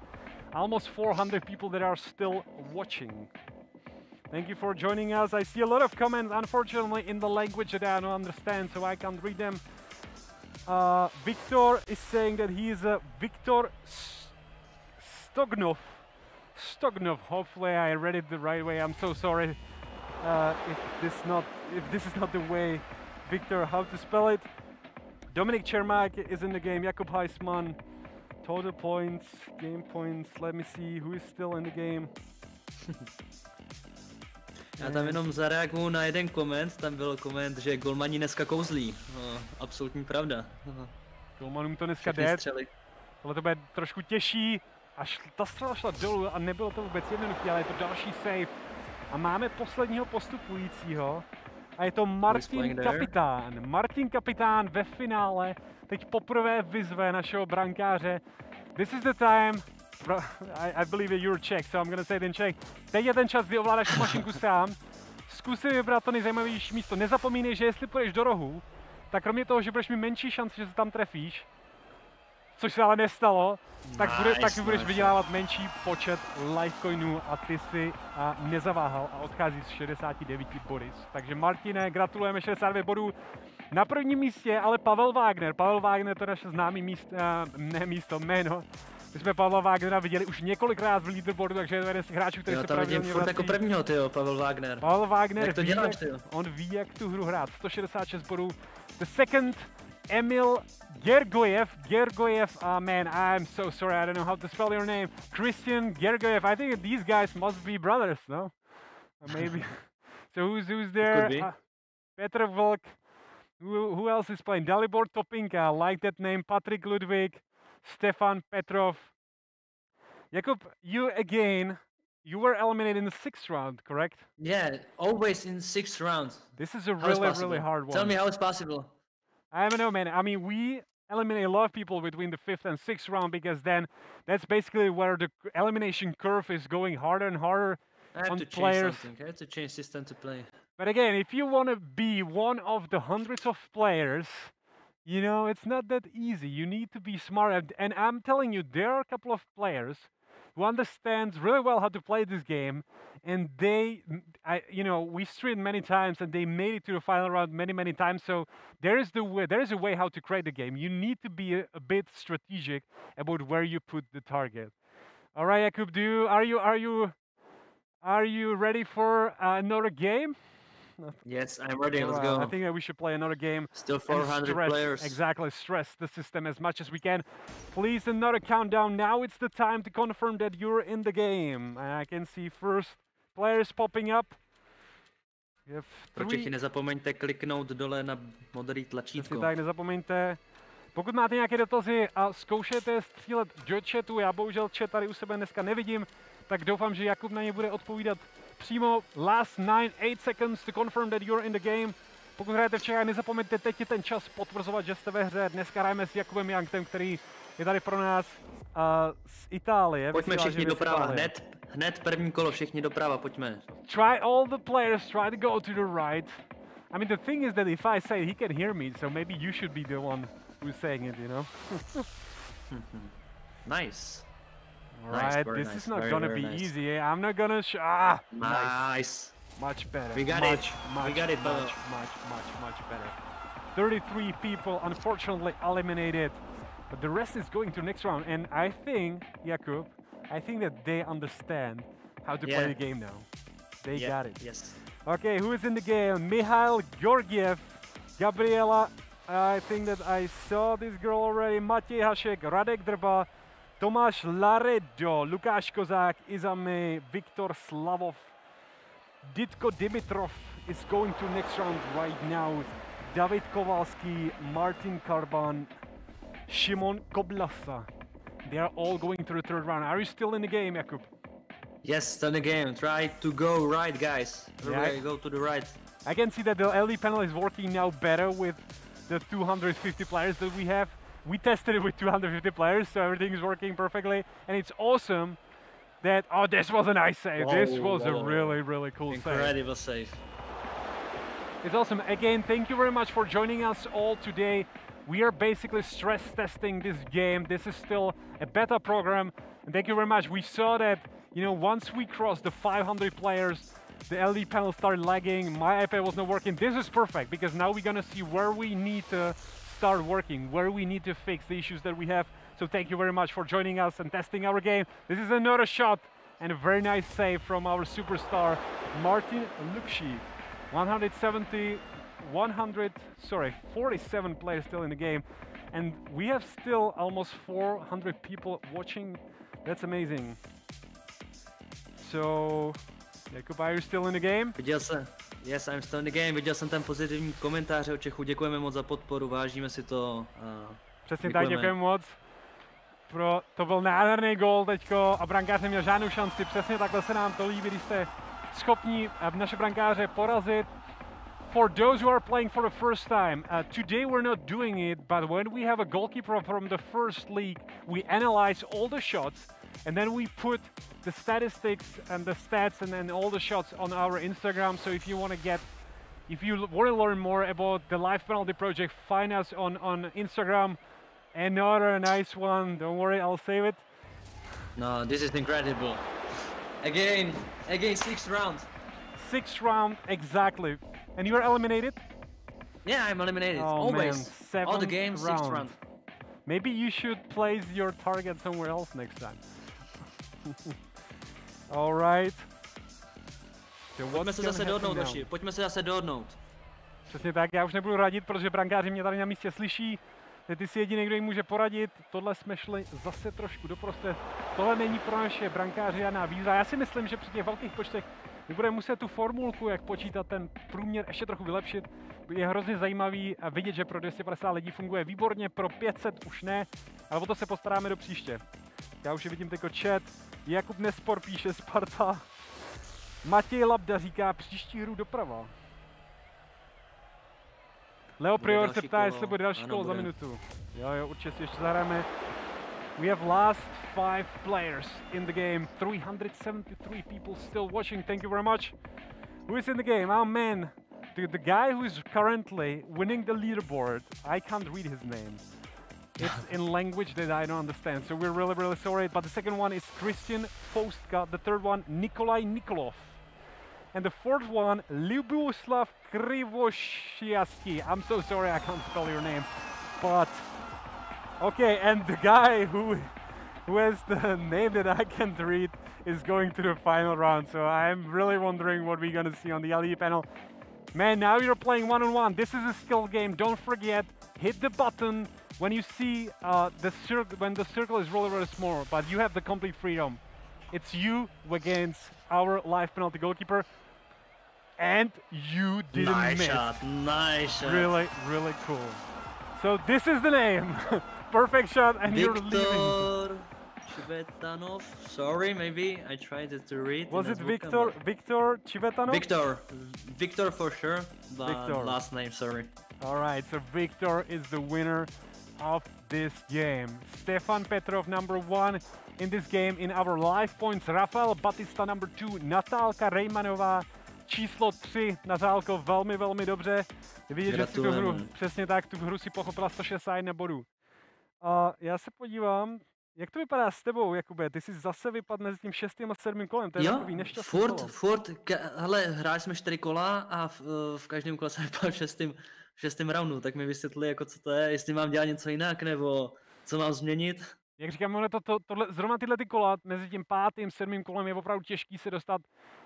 S1: almost 400 people that are still watching. Thank you for joining us. I see a lot of comments, unfortunately, in the language that I don't understand, so I can't read them. Uh, Victor is saying that he is a Victor Stognov. Stognov. Hopefully, I read it the right way. I'm so sorry uh, if this not if this is not the way, Victor, how to spell it. Dominic Chermak is in the game. Jakub Heisman. Total points, game points. Let me see who is still in the game.
S2: Já tam jenom zareaguju na jeden koment, tam byl koment, že golmani dneska kouzlí. No, absolutní pravda.
S1: Golmanům to dneska jde. Tohle to bude trošku těžší. Až ta střela šla dolů a nebylo to vůbec jednoduché, ale je to další save. A máme posledního postupujícího. A je to Martin? Kapitán. Martin Kapitán ve finále teď poprvé vyzve našeho brankáře. This is the time. Bro, I, I believe you're Czech, so I'm gonna say it in Czech. Teď je ten čas, kdy ovládáš tu mašinku sám. Zkus si vybrat to nejzajímavější místo. Nezapomínej, že jestli půjdeš do rohu, tak kromě toho, že budeš mít menší šanci, že se tam trefíš, což se ale nestalo, tak, bude,
S2: Nice,
S1: tak budeš
S2: nice.
S1: vydělávat menší počet Litecoinů a ty si a, nezaváhal a odchází z 69 body. Takže Martine, gratulujeme 69 bodů. Na prvním místě ale Pavel Wagner. Pavel Wagner to je naše známý místo, ne místo, jméno. My jsme Pavla Wagnera viděli už několikrát v leaderboardu, takže je to jeden z hráčů, který
S2: Jo,
S1: se
S2: tam vidím furt jako prvního, ty jo, Pavel Wagner.
S1: Pavel Wagner
S2: Jak to
S1: ví,
S2: děláš,
S1: jak, on ví, jak tu hru hrát. 166 bodů. The second, Emil Gergojev. Gergojev, uh, man, I'm so sorry, I don't know how to spell your name. Christian Gergojev. I think these guys must be brothers, no? Maybe. so who's who's there?
S2: be.
S1: Uh, Petr Vlk. Who, who else is playing? Dalibor Topinka, I like that name. Patrick Ludwig. Stefan Petrov. Jakub, you again, you were eliminated in the sixth round, correct?
S2: Yeah, always in sixth round.
S1: This is a
S2: How is
S1: really, really hard one.
S2: Tell me how it's possible.
S1: I don't know, man. I mean, we eliminate a lot of people between the fifth and sixth round because then that's basically where the elimination curve is going harder and harder.
S2: I have
S1: On
S2: to change
S1: players.
S2: something. I have to change system to play.
S1: But again, if you want to be one of the hundreds of players, you know, it's not that easy. You need to be smart. And I'm telling you, there are a couple of players who understands really well how to play this game. And they, I, you know, we streamed many times and they made it to the final round many, many times. So there is the way, there is a way how to create the game. You need to be a, a bit strategic about where you put the target. All right, Jakub, do you, are you, are you, are you ready for uh, another game?
S2: Yes, I'm ready. Let's
S1: uh,
S2: go.
S1: I think that we should play another game.
S2: Still 400
S1: stress-
S2: players.
S1: Exactly, stress the system as much as we can. Please, another countdown. Now it's the time to confirm that you're in the game. I can see first players popping up. Have
S2: Pro. Čechy nezapomeňte kliknout dole na modrý tlačítko.
S1: tak, nezapomeňte. Pokud máte nějaké dotazy a zkoušete střílet do chatu, já bohužel chat tady u sebe dneska nevidím, tak doufám, že Jakub na ně bude odpovídat přímo. Last 9, 8 seconds to confirm that you're in the game. Pokud hrajete v Čechách, nezapomeňte, teď je ten čas potvrzovat, že jste ve hře. Dneska hrajeme s Jakubem Janktem, který je tady pro nás uh, z Itálie.
S2: Pojďme
S1: vysílá,
S2: všichni doprava,
S1: Itálie.
S2: hned, hned první kolo, všichni doprava, pojďme.
S1: Try all the players, try to go to the right. I mean, the thing is that if I say he can hear me, so maybe you should be the one who's saying it, you know?
S2: Nice.
S1: All
S2: Nice,
S1: right, this
S2: nice,
S1: is not gonna be
S2: nice.
S1: easy. eh? I'm not gonna. Sh- ah,
S2: Nice.
S1: much better.
S2: We got it.
S1: much, Much,
S2: We got it,
S1: much, much, much, much better. 33 people unfortunately eliminated, but the rest is going to next round. And I think, Jakub, I think that they understand how to play the game now. They
S2: Yeah,
S1: got it.
S2: Yes.
S1: Okay, who is in the game? Mihail Georgiev, Gabriela. I think that I saw this girl already. Matěj Hašek, Radek Drba, Tomáš Laredo, Lukáš Kozák, Izami, Viktor Slavov, Ditko Dimitrov is going to next round right now. David Kowalski, Martin Karban, Shimon Koblasa. They are all going to the third round. Are you still in the game, Jakub?
S2: Yes, still in the game. Try to go right, guys.
S1: Yeah.
S2: Go to the right.
S1: I can see that the LED panel is working now better with the 250 players that we have. We tested it with 250 players, so everything is working perfectly. And it's awesome that, oh, this was a nice save. this was a
S2: whoa, whoa.
S1: really, really cool save.
S2: Incredible save.
S1: It's awesome. Again, thank you very much for joining us all today. We are basically stress testing this game. This is still a beta program. And thank you very much. We saw that, you know, once we crossed the 500 players, the LED panel started lagging. My iPad was not working. This is perfect because now we're gonna see where we need to start working, where we need to fix the issues that we have. So thank you very much for joining us and testing our game. This is another shot and a very nice save from our superstar, Martin Lukshi. 170, 100, sorry, 47 players still in the game. And we have still almost 400 people watching. That's amazing. So, Jakub, are still in the game?
S2: Viděl jsem, yes, I'm still in the game, viděl jsem ten pozitivní komentář od Čechů, děkujeme moc za podporu, vážíme si to. A
S1: Přesně tak,
S2: Děkujeme.
S1: děkujeme moc. Pro, to byl nádherný gól teďko a brankář neměl žádnou šanci. Přesně takhle se nám to líbí, když jste schopni eh, naše brankáře porazit. For those who are playing for the first time, uh, today we're not doing it, but when we have a goalkeeper from the first league, we analyze all the shots and then we put the statistics and the stats and then all the shots on our Instagram. So if you want to get if you want to learn more about the Live Penalty Project, find us on, on Instagram. Another nice one. Don't worry, I'll save it.
S2: No, this is incredible. Again, again, sixth round.
S1: Sixth round, exactly. And you are eliminated?
S2: Yeah, I'm eliminated.
S1: Oh,
S2: Always. All the games, sixth
S1: round.
S2: round.
S1: Maybe you should place your target somewhere else next time. All right.
S2: Pojďme se zase dohodnout? Vaši. Pojďme se zase dohodnout.
S1: Přesně tak, já už nebudu radit, protože brankáři mě tady na místě slyší. Ty jsi jediný, kdo jim může poradit. Tohle jsme šli zase trošku doprostřed. Tohle není pro naše brankáře žádná výzva. Já si myslím, že při těch velkých počtech my budeme muset tu formulku, jak počítat ten průměr, ještě trochu vylepšit. Je hrozně zajímavý a vidět, že pro 250 lidí funguje výborně, pro 500 už ne, ale o to se postaráme do příště. Já už je vidím jako chat. Jakub Nespor píše Sparta. Matěj Labda říká příští hru doprava. Leo Prior se ptá,
S2: kolo.
S1: jestli bude další
S2: Ano,
S1: kolo za minutu. Jo, jo, určitě si ještě zahráme. We have last five players in the game. 373 people still watching. Thank you very much. Who is in the game? Oh man, the, the guy who is currently winning the leaderboard. I can't read his name. It's in language that I don't understand. So we're really, really sorry. But the second one is Christian Postka. The third one, Nikolai Nikolov. And the fourth one, Lyuboslav Krivoshiaski. I'm so sorry I can't spell your name. But okay, and the guy who who has the name that I can't read is going to the final round. So I'm really wondering what we're gonna see on the LED panel. Man, now you're playing one on one. This is a skill game. Don't forget, hit the button when you see uh, the circle when the circle is really really small. But you have the complete freedom. It's you against our live penalty goalkeeper, and you didn't
S2: nice
S1: miss.
S2: shot, nice shot.
S1: Really, really cool. So this is the name. Perfect shot, and you're leaving.
S2: Victor Chivetanov. Sorry, maybe I tried to read.
S1: Was it Victor
S2: but-
S1: Victor Chivetanov?
S2: Victor. Victor for sure. But
S1: Victor.
S2: last name, sorry.
S1: All right, so Victor is the winner of this game. Stefan Petrov, number one in this game in our live points. Rafael Batista, number two. Natálka Rejmanová, číslo tři. Natálko, velmi, velmi dobře. Vidět, že si tu hru, přesně tak, tu hru si pochopila 161 bodů. A já se podívám, jak to vypadá s tebou, Jakube? Ty jsi zase vypadl mezi tím šestým a sedmým kolem, to je
S2: Jo,
S1: takový nešťastný
S2: furt,
S1: kolo.
S2: furt, ka- hele, hráli jsme čtyři kola a v, v každém kole jsem vypadal v šestém, v šestém roundu, tak mi vysvětli, jako co to je, jestli mám dělat něco jinak, nebo co mám změnit.
S1: Jak říkám, ono to, to, tohle, zrovna tyhle ty kola mezi tím pátým, sedmým kolem je opravdu těžký se dostat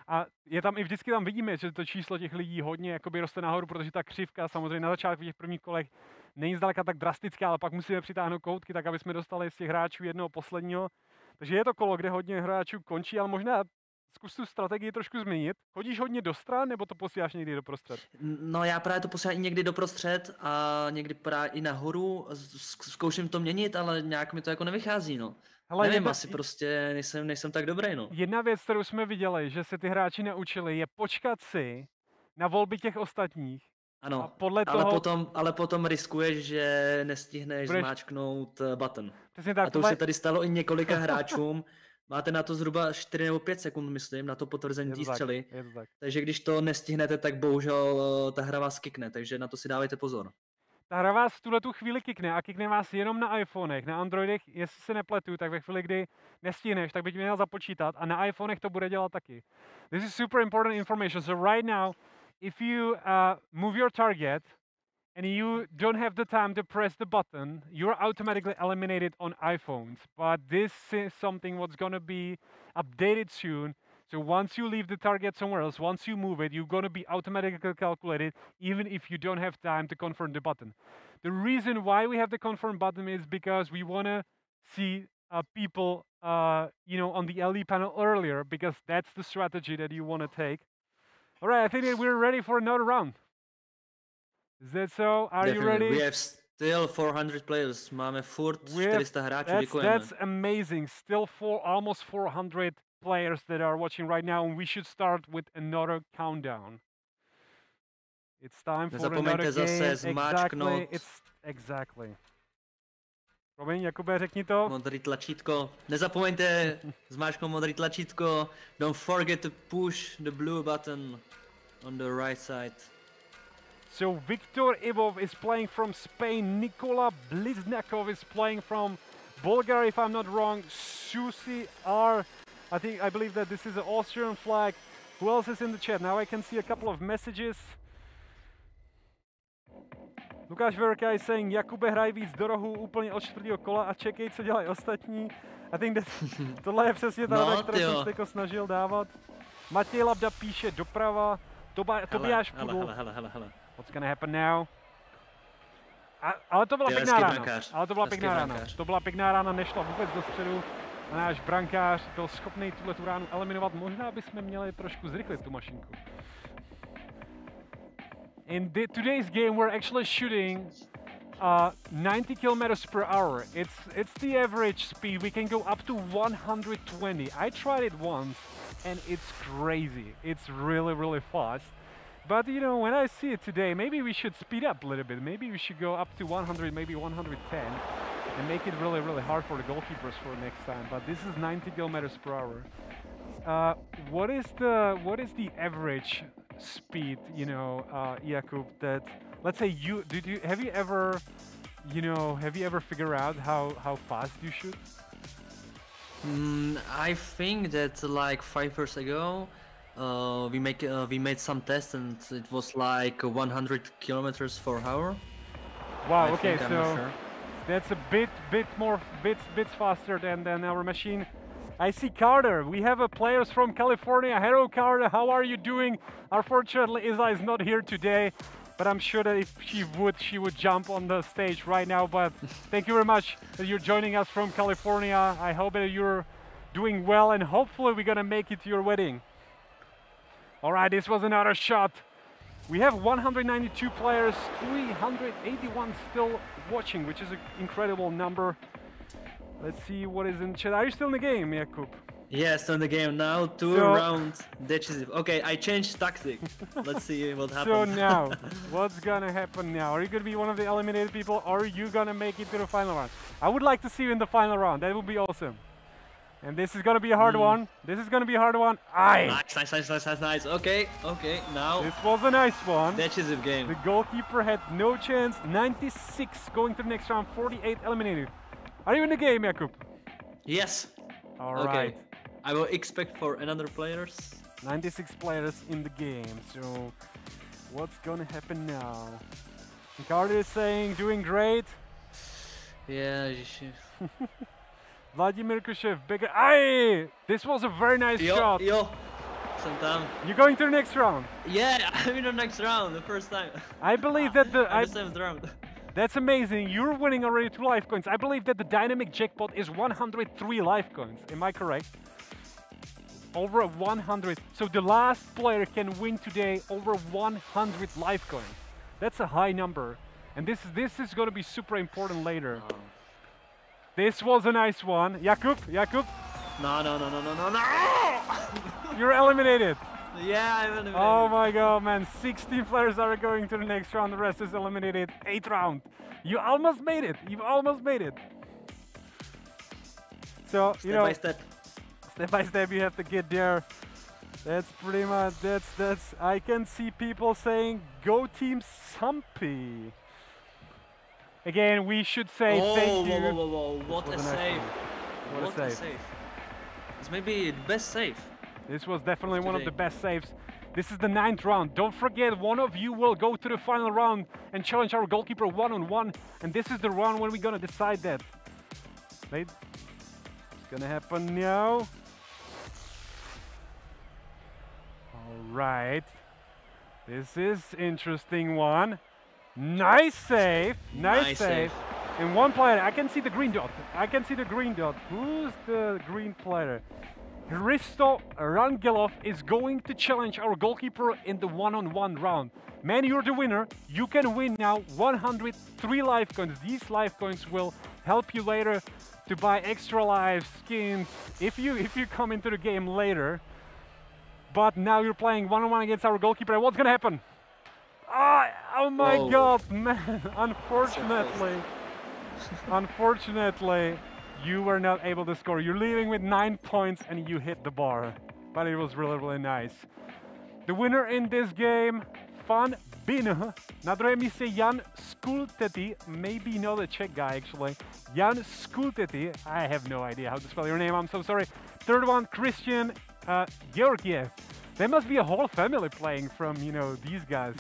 S1: a je tam i vždycky tam vidíme, že to číslo těch lidí hodně jakoby roste nahoru, protože ta křivka samozřejmě na začátku těch prvních kolech není zdaleka tak drastická, ale pak musíme přitáhnout koutky, tak aby jsme dostali z těch hráčů jednoho posledního. Takže je to kolo, kde hodně hráčů končí, ale možná zkus tu strategii trošku změnit. Chodíš hodně do stran, nebo to posíláš někdy do prostřed?
S2: No já právě to posílám i někdy doprostřed a někdy právě i nahoru, zkouším to měnit, ale nějak mi to jako nevychází, no.
S1: Hele,
S2: Nevím,
S1: jedna-
S2: asi prostě nejsem, nejsem tak dobrý, no.
S1: Jedna věc, kterou jsme viděli, že se ty hráči naučili, je počkat si na volby těch ostatních a
S2: Ano,
S1: podle
S2: ale
S1: toho,
S2: potom, ale potom riskuješ, že nestihneš
S1: Budeš-
S2: zmáčknout button.
S1: přesně
S2: A
S1: tak,
S2: to už
S1: tohle-
S2: se tady stalo i několika hráčům. Máte na to zhruba 4 nebo 5 sekund, myslím, na to potvrzení té
S1: tak,
S2: střely.
S1: to tak.
S2: Takže když to nestihnete, tak bohužel eh, ta hra vás kikne, takže na to si dávejte pozor.
S1: Ta hra vás v tuhle tu chvíli kikne a kikne vás jenom na iPhonech, na Androidech, jestli se nepletu, tak ve chvíli, kdy nestihneš, tak by ti měl započítat a na iPhonech to bude dělat taky. This is super important information. So right now, if you uh, move your target and you don't have the time to press the button, you're automatically eliminated on iPhones. But this is something what's gonna be updated soon. So once you leave the target somewhere else, once you move it, you're gonna be automatically calculated, even if you don't have time to confirm the button. The reason why we have the confirm button is because we wanna see uh, people, uh, you know, on the LED panel earlier, because that's the strategy that you wanna take. All right, I think that we're ready for another round. Is that so? Are you
S2: Definitely.
S1: ready?
S2: We have still 400 players, máme furt
S1: We have-
S2: 400 hráčů,
S1: That's,
S2: děkujeme.
S1: that's amazing. Still for almost 400 players that are watching right now, and we should start with another countdown. It's time for
S2: Nezapomeňte
S1: another game. Exactly. It's exactly. Promiň, Jakube, řekni to.
S2: Modrý tlačítko. Nezapomeňte zmáčknout modrý tlačítko. Don't forget to push the blue button on the right side.
S1: So Viktor Ivov is playing from Spain. Nikola Bliznakov is playing from Bulgaria, if I'm not wrong. Susi R. I think I believe that this is an Austrian flag. Who else is in the chat? Now I can see a couple of messages. Lukáš Verka is saying, Jakube hraj víc do rohu úplně od čtvrtého kola a čekej, co dělají ostatní. I think that tohle je přesně ta
S2: No,
S1: kterou jsem se snažil dávat. Matěj Labda píše doprava, Toba, Tobiáš
S2: hele,
S1: Pudl.
S2: hele, hele, hele, hele.
S1: What's gonna happen now? A, ale to byla
S2: Ty
S1: pěkná rána.
S2: brankář,
S1: Ale to byla pěkná rána. To byla pěkná rána, nešla vůbec do středu. A náš brankář byl schopný tuhle tu ránu eliminovat. Možná bychom měli trošku zrychlit tu mašinku. In the, today's game, we're actually shooting uh, 90 kilometers per hour. It's it's the average speed. We can go up to 120. I tried it once, and it's crazy. It's really really fast. But you know, when I see it today, maybe we should speed up a little bit. Maybe we should go up to 100, maybe 110, and make it really really hard for the goalkeepers for next time. But this is 90 kilometers per hour. Uh, what is the what is the average speed? You know, uh, Jakub. That let's say you did you have you ever, you know, have you ever figured out how how fast you shoot?
S2: Mm, I think that like five years ago, uh, we make uh, we made some tests and it was like 100 kilometers per hour.
S1: Wow.
S2: I
S1: okay, so
S2: sure.
S1: that's a bit bit more bits bits faster than than our machine. I see Carter. We have a players from California. Hello, Carter. How are you doing? Unfortunately, Isa is not here today, but I'm sure that if she would, she would jump on the stage right now. But thank you very much that you're joining us from California. I hope that you're doing well, and hopefully we're gonna make it to your wedding. All right, this was another shot. We have 192 players, 381 still watching, which is an incredible number. Let's see what is in chat. Are you still in the game, Jakub?
S2: Yes, on the game now, two
S1: So-
S2: rounds decisive. Okay, I changed tactic. Let's see what happens.
S1: So now, what's gonna happen now? Are you gonna be one of the eliminated people, or are you gonna make it to the final round? I would like to see you in the final round. That would be awesome. And this is gonna be a hard mm. one. This is gonna be a hard one. Aye.
S2: nice, nice, nice, nice, nice, nice. Okay, okay, now
S1: This was a nice one.
S2: decisive game.
S1: The goalkeeper had no chance. 96 going to the next round. 48 eliminated. Are you in the game, Jakub?
S2: Yes.
S1: All
S2: okay.
S1: right.
S2: I will expect for another players.
S1: 96 players in the game. So, what's gonna happen now? Carter is saying, doing great.
S2: Yeah.
S1: Vladimir Kushev, bigger. Aye! This was a very nice
S2: Yo,
S1: shot.
S2: yo. Sometime.
S1: You're going to the next round.
S2: Yeah, I'm in the next round, the first time.
S1: I believe that the. I,
S2: I'm the seventh round.
S1: that's amazing. You're winning already two life coins. I believe that the dynamic jackpot is 103 life coins. Am I correct? Over 100. So the last player can win today over 100 life coins. That's a high number. And this this is going to be super important later.
S2: Oh.
S1: This was a nice one. Jakub, Jakub,
S2: No, no, no, no, no, no, no!
S1: you're eliminated.
S2: yeah, I'm eliminated.
S1: Oh my god, man. 16 players are going to the next round. The rest is eliminated. Eighth round. You almost made it. You almost made it. So,
S2: Step
S1: you know,
S2: by step.
S1: step by step you have to get there. That's pretty much that's that's I can see people saying go team Sumpy. Again, we should say
S2: oh,
S1: thank you.
S2: whoa, whoa, whoa! What a
S1: a nice
S2: save!
S1: one. What a
S2: What a
S1: save.
S2: save! It's maybe the best save.
S1: This was definitely one of the best saves. This is the ninth round. Don't forget, one of you will go to the final round and challenge our goalkeeper one on one. And this is the round when we're gonna decide that. Wait. It's gonna happen now. Alright. This is interesting one. Nice save. Nice,
S2: Nice
S1: save.
S2: save.
S1: And one player, I can see the green dot. I can see the green dot. Who's the green player? Hristo Rangelov is going to challenge our goalkeeper in the one-on-one round. Man, you're the winner. You can win now 103 life coins. These life coins will help you later to buy extra lives, skins, if you if you come into the game later. But now you're playing one-on-one against our goalkeeper. and What's gonna happen? Ah, oh my
S2: Whoa.
S1: god, man! Unfortunately, unfortunately, you were not able to score. You're leaving with nine points and you hit the bar. But it was really, really nice. The winner in this game, Fan Bin. Na druhém místě Jan Skultety, maybe not a Czech guy actually. Jan Skultety, I have no idea how to spell your name, I'm so sorry. Third one, Christian uh, Georgiev. There must be a whole family playing from, you know, these guys.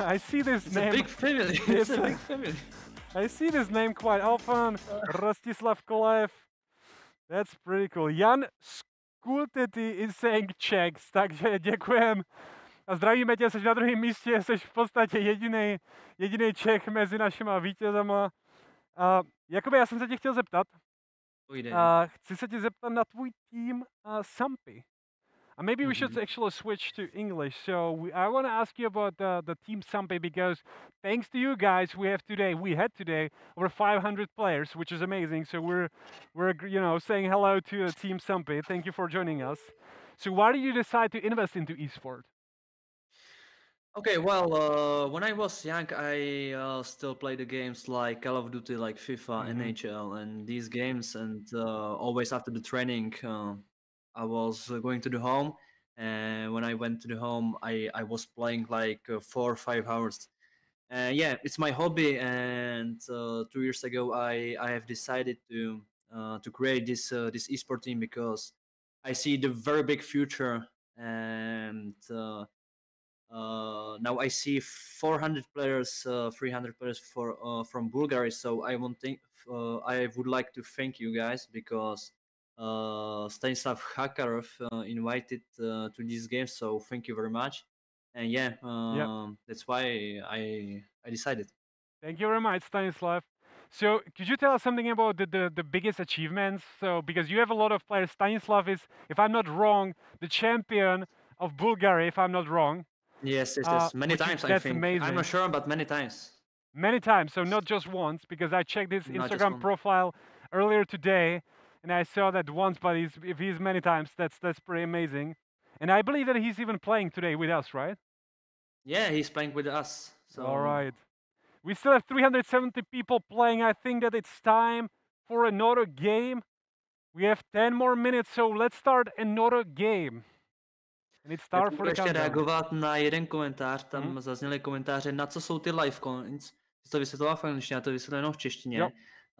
S1: I see this
S2: It's
S1: name.
S2: a big family.
S1: It's
S2: a
S1: a-
S2: big family.
S1: I see this name quite often. Rostislav Kolev. That's pretty cool. Jan Skultety is saying Czechs, takže děkujem. A zdravíme tě, jsi na druhém místě, jsi v podstatě jediný, jediný Čech mezi našima vítězama. A jakoby já jsem se tě chtěl zeptat,
S2: Půjde.
S1: a chci se tě zeptat na tvůj tým uh, Sampy. And maybe we should
S2: Mhm.
S1: actually switch to English. So we, I want to ask you about the, the team Sampy because thanks to you guys, we have today, we had today over 500 players, which is amazing. So we're, we're you know, saying hello to uh, Team Sampy. Thank you for joining us. So why did you decide to invest into esport?
S2: Okay, well, uh, when I was young, I uh, still played the games like Call of Duty, like FIFA,
S1: Mhm.
S2: NHL, and these games. And uh, always after the training, uh, I was uh, going to the home. And when I went to the home, I, I was playing like uh, four or five hours. Uh, yeah, it's my hobby. And uh, two years ago, I, I have decided to uh, to create this uh, this esport team because I see the very big future. And uh, uh, now I see 400 players, uh, 300 players for from Bulgaria. So I want think I would like to thank you guys because Stanislav Hakarov uh, invited uh, to this game. So thank you very much. And yeah, um, that's why I I decided.
S1: Thank you very much, Stanislav. So, could you tell us something about the, the, the biggest achievements? So, because you have a lot of players, Stanislav is, if I'm not wrong, the champion of Bulgaria, if I'm not wrong,
S2: Yes, yes,
S1: Uh,
S2: yes. Many
S1: is-
S2: times I
S1: that's
S2: think. I'm not sure, but many times.
S1: many times. So, not just once, because I checked his
S2: Not
S1: Instagram profile earlier today, and I saw that once, but he's, if he's many times, that's that's pretty amazing. And I believe that he's even playing today with us, right?
S2: Yeah, he's playing with us. So
S1: All right. We still have 370 people playing. I think that it's time for another game. We have 10 more minutes, so let's start another game. And it's time for the
S2: ještě
S1: countdown.
S2: reagovat na jeden komentář, tam
S1: Mhm.
S2: zazněly komentáře, na co jsou ty live coins. Jsi to vysvětloval v angličtině, já to vysvětlím jenom v češtině.
S1: Jo.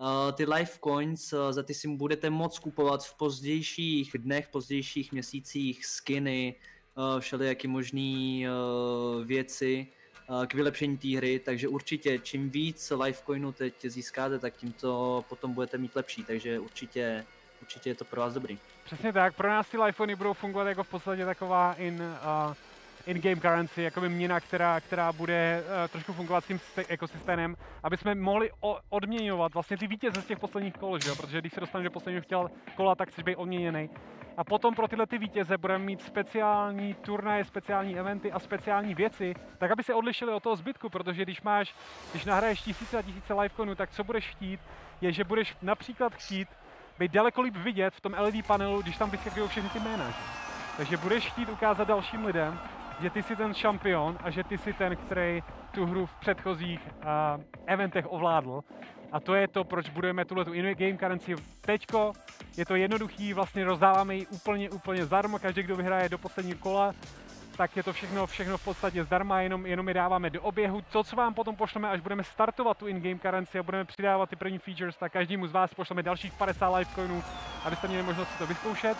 S2: Uh, ty live coins, uh, za ty si budete moct kupovat v pozdějších dnech, pozdějších měsících skiny, uh, všelijaké možné věci k vylepšení té hry, takže určitě čím víc live coinů teď získáte, tak tím to potom budete mít lepší, takže určitě, určitě je to pro vás dobrý.
S1: Přesně tak, pro nás ty lifeony budou fungovat jako v podstatě taková in, uh, in-game currency, jakoby měna, která, která bude uh, trošku fungovat s tím ekosystémem, aby jsme mohli o- odměňovat vlastně ty vítěze z těch posledních kol, že jo? protože když se dostaneš do posledního chtěl kola, tak chceš být odměněný. A potom pro tyhle ty vítěze budeme mít speciální turnaje, speciální eventy a speciální věci, tak aby se odlišili od toho zbytku, protože když máš, když nahraješ tisíce a tisíce livecoinů, tak co budeš chtít, je, že budeš například chtít být daleko líp vidět v tom LED panelu, když tam vyskakují všechny ty jména. že? Takže budeš chtít ukázat dalším lidem, že ty jsi ten šampion a že ty jsi ten, který tu hru v předchozích uh, eventech ovládl. A to je to, proč budujeme tuhle tu in-game currency teďko. Je to jednoduchý, vlastně rozdáváme ji úplně, úplně zdarma, každý, kdo vyhraje do posledního kola, tak je to všechno, všechno v podstatě zdarma, jenom, jenom je dáváme do oběhu. To, co vám potom pošleme, až budeme startovat tu in-game currency a budeme přidávat ty první features, tak každému z vás pošleme dalších 50 livecoinů, abyste měli možnost si to vyzkoušet.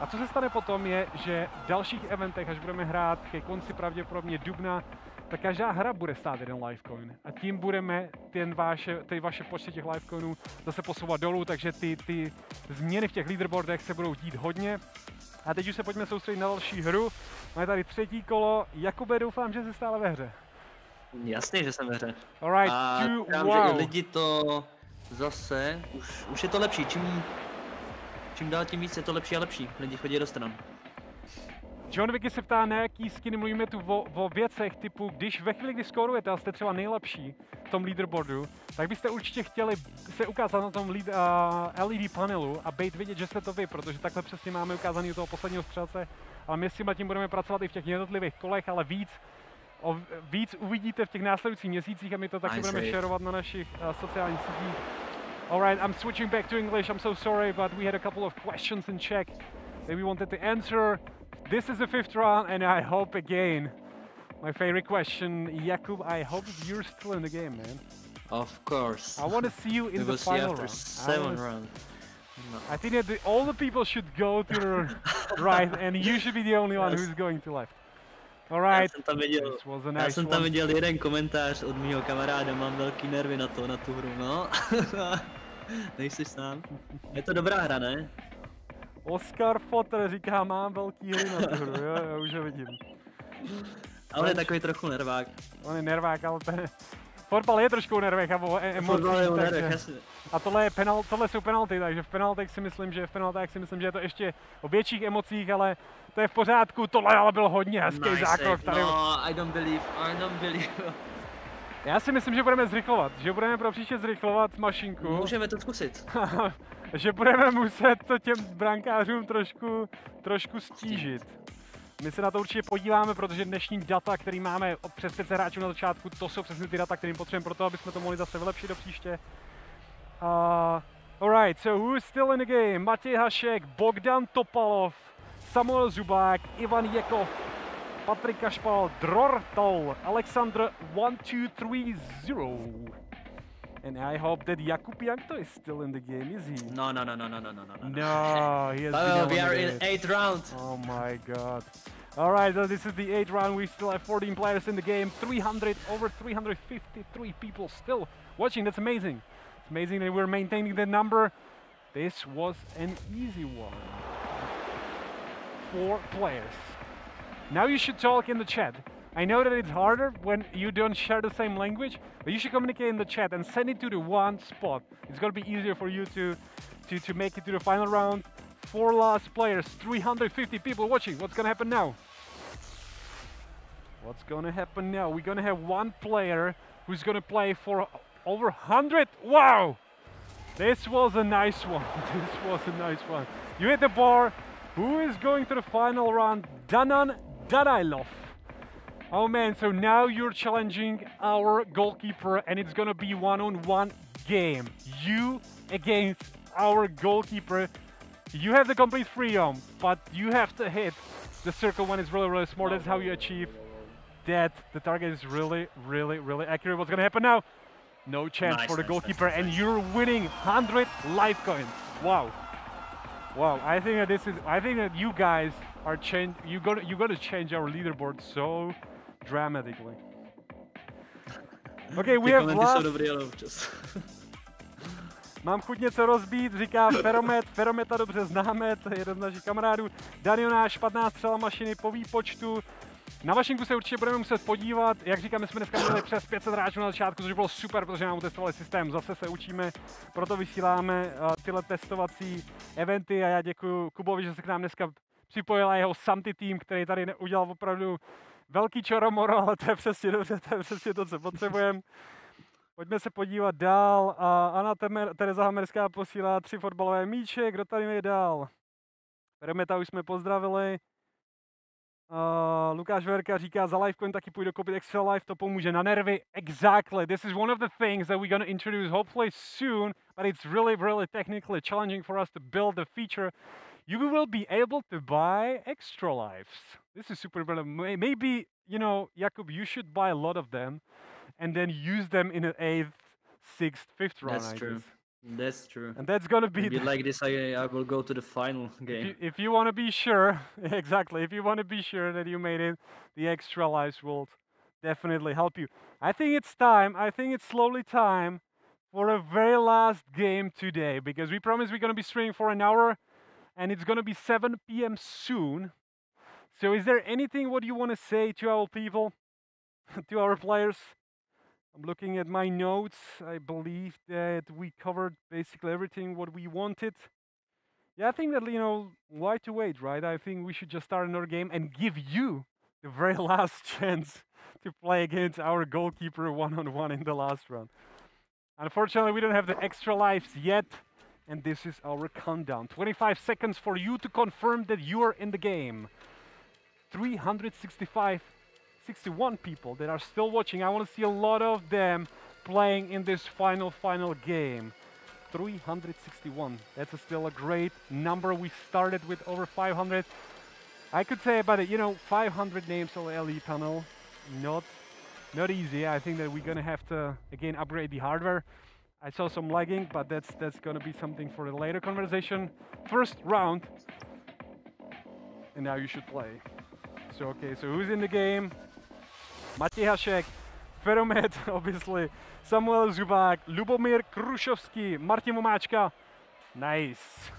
S1: A co se stane potom je, že v dalších eventech, až budeme hrát ke konci pravděpodobně dubna, tak každá hra bude stát jeden livecoin. A tím budeme ten vaše, ty vaše počty těch livecoinů zase posouvat dolů, takže ty, ty změny v těch leaderboardech se budou dít hodně. A teď už se pojďme soustředit na další hru. Máme tady třetí kolo. Jakube, doufám, že jsi stále ve hře.
S2: Jasně, že jsem ve hře.
S1: Alright,
S2: A
S1: two,
S2: že
S1: wow.
S2: i lidi to zase, už, už je to lepší, čím, čím dál tím víc je to lepší a lepší, lidi chodí do stran.
S1: John Vicky se ptá, na jaký skiny mluvíme tu o, o věcech typu, když ve chvíli, kdy skorujete a jste třeba nejlepší v tom leaderboardu, tak byste určitě chtěli se ukázat na tom lead, uh, LED panelu a být vidět, že jste to vy, protože takhle přesně máme ukázaný u toho posledního střelce, ale my s tím tím budeme pracovat i v těch jednotlivých kolech, ale víc, o, víc uvidíte v těch následujících měsících a my to taky budeme šerovat na našich uh, sociálních sítích. Alright, I'm switching back to English. I'm so sorry, but we had a couple of questions in Czech that we wanted to answer. This is the fifth round, and I hope again My favorite question, Jakub. I hope you're still in the game, man.
S2: Of course.
S1: I want to see you in
S2: we
S1: the
S2: will
S1: final
S2: after
S1: round. I
S2: seven
S1: wanna s-
S2: rounds. No.
S1: I think that the, all the people should go to the right, and you should be the only one
S2: Yes.
S1: who's going to left. Alright.
S2: Já
S1: right.
S2: jsem tam viděl,
S1: This was a
S2: já
S1: nice
S2: jsem tam
S1: one.
S2: viděl jeden komentář od mýho kamaráda, mám velký nervy na to, na tu hru, no. Nejsi sám. Je to dobrá hra, ne?
S1: Oscar Fotter říká, mám velký hry na tu hru, jo, jo, už ho vidím.
S2: A on je takový trochu nervák.
S1: On je nervák, ale ten... Fotbal je trošku o nervech a e-
S2: o
S1: takže-. A tohle, je penal, tohle jsou penalty, takže v penaltech si myslím, že v penaltách si myslím, že je to ještě o větších emocích, ale to je v pořádku, tohle ale byl hodně hezký
S2: Nice
S1: zákrok tady.
S2: No, I don't believe, I don't believe.
S1: Já si myslím, že budeme zrychlovat, že budeme pro příště zrychlovat mašinku.
S2: Můžeme to zkusit.
S1: že budeme muset to těm brankářům trošku, trošku stížit. My se na to určitě podíváme, protože dnešní data, který máme o přes 500 hráčů na začátku, to jsou přesně ty data, kterým potřebujeme pro to, aby jsme to mohli zase vylepšit do příště. Uh, alright, so who's still in the game? Matěj Hašek, Bogdan Topalov, Samuel Zubák, Ivan Jekov, Patrik Kašpal, Dror Tol, Alexandr 1230. And I hope that Jakub Jankto is still in the game, is he?
S2: No, no, no, no, no, no, no, no.
S1: No, he has
S2: Oh,
S1: been
S2: we are in eighth round.
S1: Oh my god. Alright, so this is the eighth round. We still have 14 players in the game. 300, over 353 people still watching. That's amazing. It's amazing that we're maintaining the number. This was an easy one. Four players. Now you should talk in the chat. I know that it's harder when you don't share the same language, but you should communicate in the chat and send it to the one spot. It's gonna be easier for you to, to, to make it to the final round. Four last players, 350 people watching. What's gonna happen now? What's gonna happen now? We're gonna have one player who's gonna play for over 100. Wow! This was a nice one. This was a nice one. You hit the bar. Who is going to the final round? Danan Dadailov. Oh man, so now you're challenging our goalkeeper and it's gonna be one-on-one game. You against our goalkeeper. You have the complete freedom, but you have to hit the circle when it's really, really small. That's how you achieve that. The target is really, really, really accurate. What's gonna happen now? No chance
S2: Nice,
S1: for the
S2: nice,
S1: goalkeeper,
S2: nice,
S1: and you're winning 100 Livecoins. Wow. Wow, I think that this is. I think that you guys are change. You got. You got to change our leaderboard so dramatically. Okay, we
S2: Ty
S1: have
S2: jsou
S1: last.
S2: dobrý, ale občas.
S1: Mám chuť něco rozbít, říká Feromet. Ferometa dobře známe, to je jeden z našich kamarádů. Danionáš, 15 střela mašiny po výpočtu. Na mašinku se určitě budeme muset podívat. Jak říkám, my jsme dneska měli přes 500 hráčů na začátku, což bylo super, protože nám otestovali systém. Zase se učíme, proto vysíláme uh, tyhle testovací eventy a já děkuji Kubovi, že se k nám dneska připojil a jeho Samty tým, který tady udělal opravdu velký čoromoro, ale to je přesně dobře, to je přesně to, co potřebujeme. Pojďme se podívat dál. A Anna Temer, Tereza Hamerská posílá tři fotbalové míče. Kdo tady je dál? Remeta už jsme pozdravili. Uh, Lukáš Verka říká, za Livecoin taky půjdu koupit Extra Life, to pomůže na nervy. Exactly, this is one of the things that we're going to introduce hopefully soon, but it's really, really technically challenging for us to build the feature. You will be able to buy Extra Lives. This is super important. Maybe, you know, Jakub, you should buy a lot of them and then use them in an eighth, sixth, fifth round.
S2: That's
S1: I
S2: true.
S1: guess.
S2: That's true.
S1: And that's gonna be
S2: Maybe like this, I, I will go to the final game.
S1: you, if you want to be sure, exactly, if you want to be sure that you made it, the extra lives will definitely help you. I think it's time, I think it's slowly time for a very last game today because we promised we're going to be streaming for an hour and it's to be 7 p.m. soon. So, is there anything what you want to say to our people, to our players? I'm looking at my notes. I believe that we covered basically everything what we wanted. Yeah, I think that you know why to wait, right? I think we should just start another game and give you the very last chance to play against our goalkeeper one on one in the last round. Unfortunately, we don't have the extra lives yet, and this is our countdown. 25 seconds for you to confirm that you are in the game. 365, 61 people that are still watching. I want to see a lot of them playing in this final, final game. 361. That's a still a great number. We started with over 500. I could say about it, you know, 500 names on the LED panel not not easy. I think that we're gonna have to again upgrade the hardware. I saw some lagging, but that's that's gonna be something for a later conversation. First round, and now you should play. So okay, so who's in the game? Matěj Hašek, Feromet, obviously, Samuel Zubák, Lubomír Krušovský, Martin Vomáčka. Nice.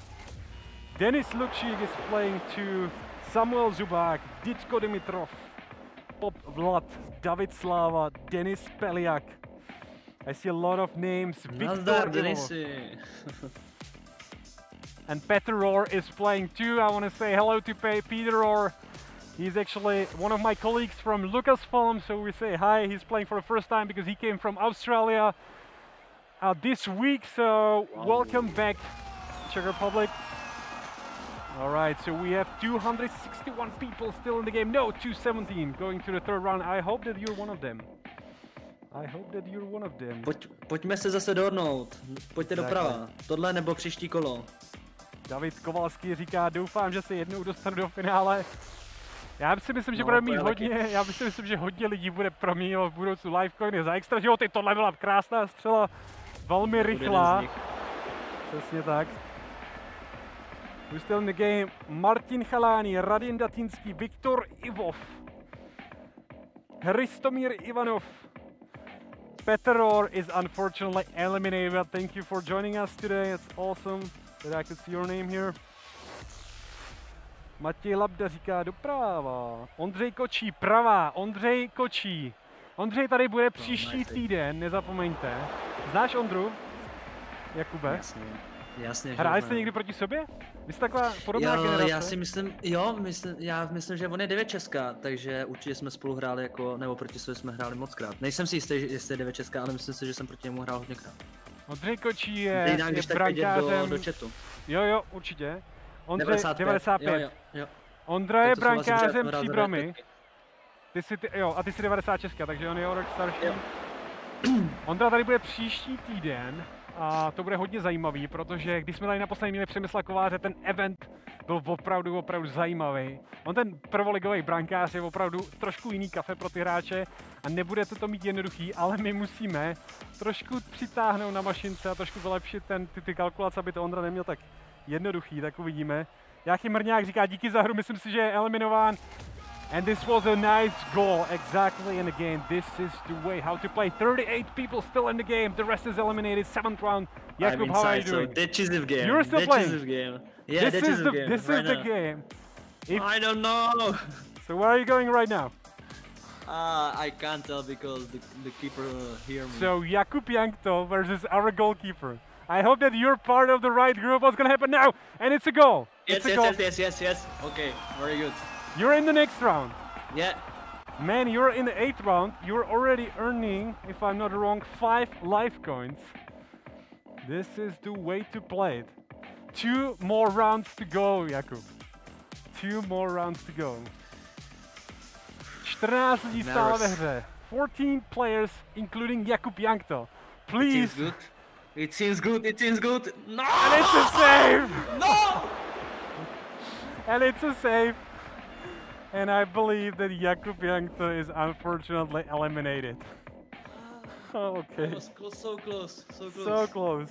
S1: Denis Lukšík is playing to Samuel Zubák, Ditko Dimitrov, Pop Vlad, David Slava, Denis Peliak. I see a lot of names. Viktor And Peter Rohr is playing too. I want to say hello to Pe- Peter Rohr. He's actually one of my colleagues from Lucasfilm, so we say hi. He's playing for the first time because he came from Australia uh, this week. So welcome back, Czech Republic. All right, so we have 261 people still in the game. No, 217 going to the third round. I hope that you're one of them. I hope that you're one of them.
S2: Pojď, pojďme se zase dohodnout. Pojďte
S1: Takhle.
S2: doprava. Tohle nebo příští kolo.
S1: David Kovalský říká, doufám, že se jednou dostanu do finále. Já si myslím, že
S2: No,
S1: bude mít
S2: já taky.
S1: hodně, já si myslím, že hodně lidí bude proměnilo v budoucnu Livecoiny za extra životy. Tohle byla krásná střela, velmi rychlá. Přesně tak. Who's still in the game? Martin Chalání, Radin Datinský, Viktor Ivov, Hristomír Ivanov, Petr Rohr is unfortunately eliminated, but thank you for joining us today. It's awesome that I could see your name here. Matěj Labda říká doprava. Ondřej Kočí, pravá. Ondřej Kočí. Ondřej tady bude příští
S2: nice.
S1: týden, nezapomeňte. Znáš Ondru? Jakube?
S2: Jasně. Jasně, že
S1: Hráli jste někdy proti sobě? Vy jste taková podobná
S2: Jo,
S1: generace?
S2: já si myslím, jo, myslím, já myslím, že on je 9 Česká, takže určitě jsme spolu hráli jako, nebo proti sobě jsme hráli moc krát. Nejsem si jistý, jestli je 9 Česká, ale myslím si, že jsem proti němu hrál hodněkrát.
S1: Ondřej Kočí je,
S2: Dej nám
S1: je
S2: když vědět do,
S1: brankářem.
S2: do chatu.
S1: Jo, jo, určitě. Ondřej
S2: 95.
S1: 95.
S2: Jo, jo, jo.
S1: Ondra je brankářem příbramy.
S2: 95.
S1: Ty jsi, ty, jo, a ty jsi 96, takže on je o rok starší.
S2: Jo.
S1: Ondra tady bude příští týden a to bude hodně zajímavý, protože když jsme tady naposledy měli Přemysla Kováře, ten event byl opravdu, opravdu zajímavý. On ten prvoligový brankář je opravdu trošku jiný kafe pro ty hráče a nebude to mít jednoduchý, ale my musíme trošku přitáhnout na mašince a trošku vylepšit ten, ty, ty kalkulace, aby to Ondra neměl tak jednoduchý, tak uvidíme. Jáchym Mrňák říká díky za hru, myslím si, že je eliminován. And this was a nice goal, exactly in the game. This is the way how to play. 38 people still in the game. The rest is eliminated. Seventh round.
S2: I'm
S1: Jakub, how are you
S2: inside, so
S1: doing?
S2: decisive game.
S1: You're still playing?
S2: decisive game. Yeah,
S1: this is the
S2: game.
S1: this
S2: right
S1: is the game. If,
S2: I don't know.
S1: so where are you going right now?
S2: Uh, I can't tell because the, the keeper uh, hear me.
S1: So Jakub Jankto versus our goalkeeper. I hope that you're part of the right group. What's gonna happen now? And it's a goal.
S2: yes,
S1: it's a
S2: yes,
S1: goal.
S2: yes, yes, yes, yes. Okay, very good.
S1: You're in the next round.
S2: Yeah.
S1: Man, you're in the eighth round. You're already earning, if I'm not wrong, five Livecoins. This is the way to play it. Two more rounds to go, Jakub. Two more rounds to go. 14 lidí stále ve
S2: Nervous.
S1: 14 players, including Jakub Jankto. Please.
S2: It seems good. It seems good. It seems good. No.
S1: And it's a save!
S2: No.
S1: And it's a save. And I believe that Jakub Jankto is unfortunately eliminated. Ah. okay.
S2: That close, so close, so close.
S1: So close.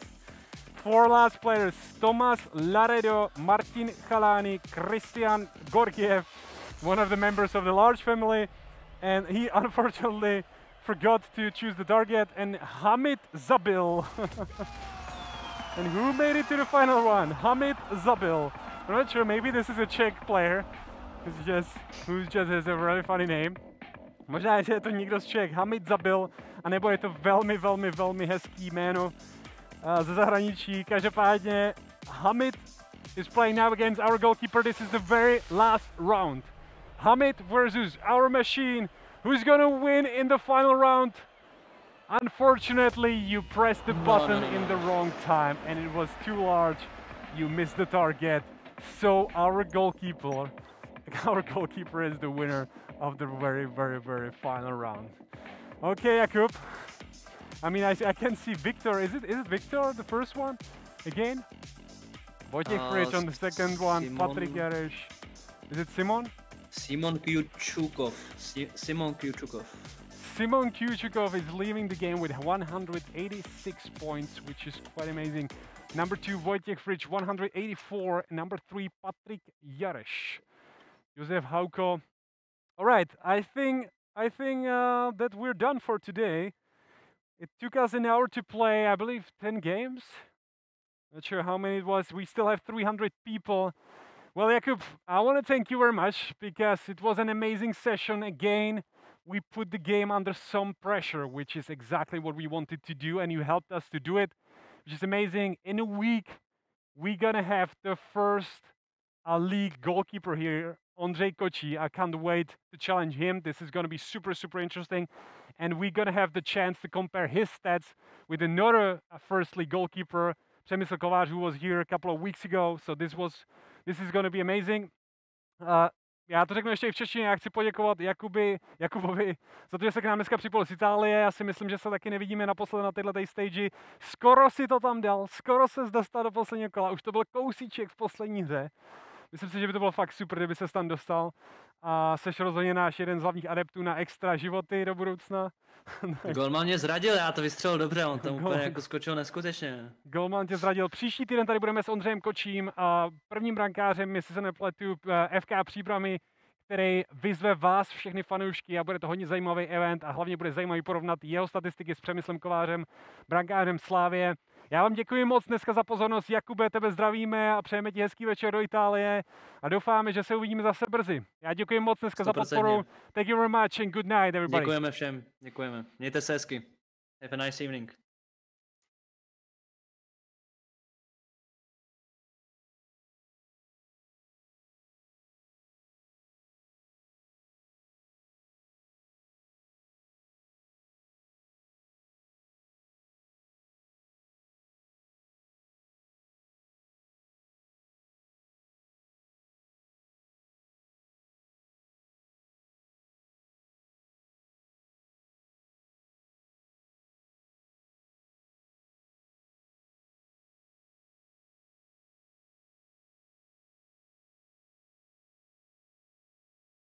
S1: Four last players Tomas Laredo, Martin Chalani, Christian Gorgiev, one of the members of the large family, and he unfortunately forgot to choose the target, and Hamid Zabil. and who made it to the final one? Hamid Zabil. I'm not sure, maybe this is a Czech player who's just, who just has a really funny name. Možná, že je to někdo z Čech, Hamid Zabil, anebo je to velmi, velmi, velmi hezký jméno uh, ze zahraničí. Každopádně Hamid is playing now against our goalkeeper. This is the very last round. Hamid versus our machine. Who's gonna win in the final round? Unfortunately, you pressed the button
S2: no, no,
S1: in the wrong time and it was too large. You missed the target. So our goalkeeper, our goalkeeper is the winner of the very, very, very final round. Okay, Jakub. I mean, I, I can see Victor. Is it is it Victor the first one? Again? Wojciech
S2: Uh,
S1: Fritsch on the second one.
S2: Simon.
S1: Patrick Jareš. Is it Simon?
S2: Simon Kyuchukov. Si- Simon Kyuchukov.
S1: Simon Kuchukov is leaving the game with 186 points, which is quite amazing. Number two, Wojciech Fritsch, 184. Number three, Patrick Jareš. Josef Hauko. All right, I think I think uh, that we're done for today. It took us an hour to play, I believe, 10 games. Not sure how many it was. We still have 300 people. Well, Jakub, I want to thank you very much because it was an amazing session again we put the game under some pressure, which is exactly what we wanted to do, and you helped us to do it, which is amazing. In a week, we're gonna have the first uh, league goalkeeper here, Ondřej Kočí. I can't wait to challenge him. This is gonna be super, super interesting, and we're gonna have the chance to compare his stats with another uh, first league goalkeeper, Přemysl Kovář, who was here a couple of weeks ago. So this was, this is gonna be amazing. Uh, já to řeknu ještě i v češtině, já chci poděkovat Jakuby, Jakubovi za to, že se k nám dneska připojil z Itálie, já si myslím, že se taky nevidíme naposled na této stage. Skoro si to tam dal, skoro se dostal do posledního kola, už to byl kousíček v poslední hře. Myslím si, že by to bylo fakt super, kdyby se tam dostal a seš rozhodně náš jeden z hlavních adeptů na extra životy do budoucna.
S2: Golman mě zradil, já to vystřelil dobře, on tam úplně jako skočil neskutečně.
S1: Golman tě zradil. Příští týden tady budeme s Ondřejem Kočím a prvním brankářem, jestli se nepletu, eh, FK Příbramy, který vyzve vás, všechny fanoušky a bude to hodně zajímavý event a hlavně bude zajímavý porovnat jeho statistiky s Přemyslem Kovářem, brankářem Slávě. Já vám děkuji moc dneska za pozornost. Jakube, tebe zdravíme a přejeme ti hezký večer do Itálie a doufáme, že se uvidíme zase brzy. Já děkuji moc dneska 100%. za podporu. Thank you very much and good night everybody.
S2: Děkujeme všem. Děkujeme. Mějte se hezky. Have a nice evening.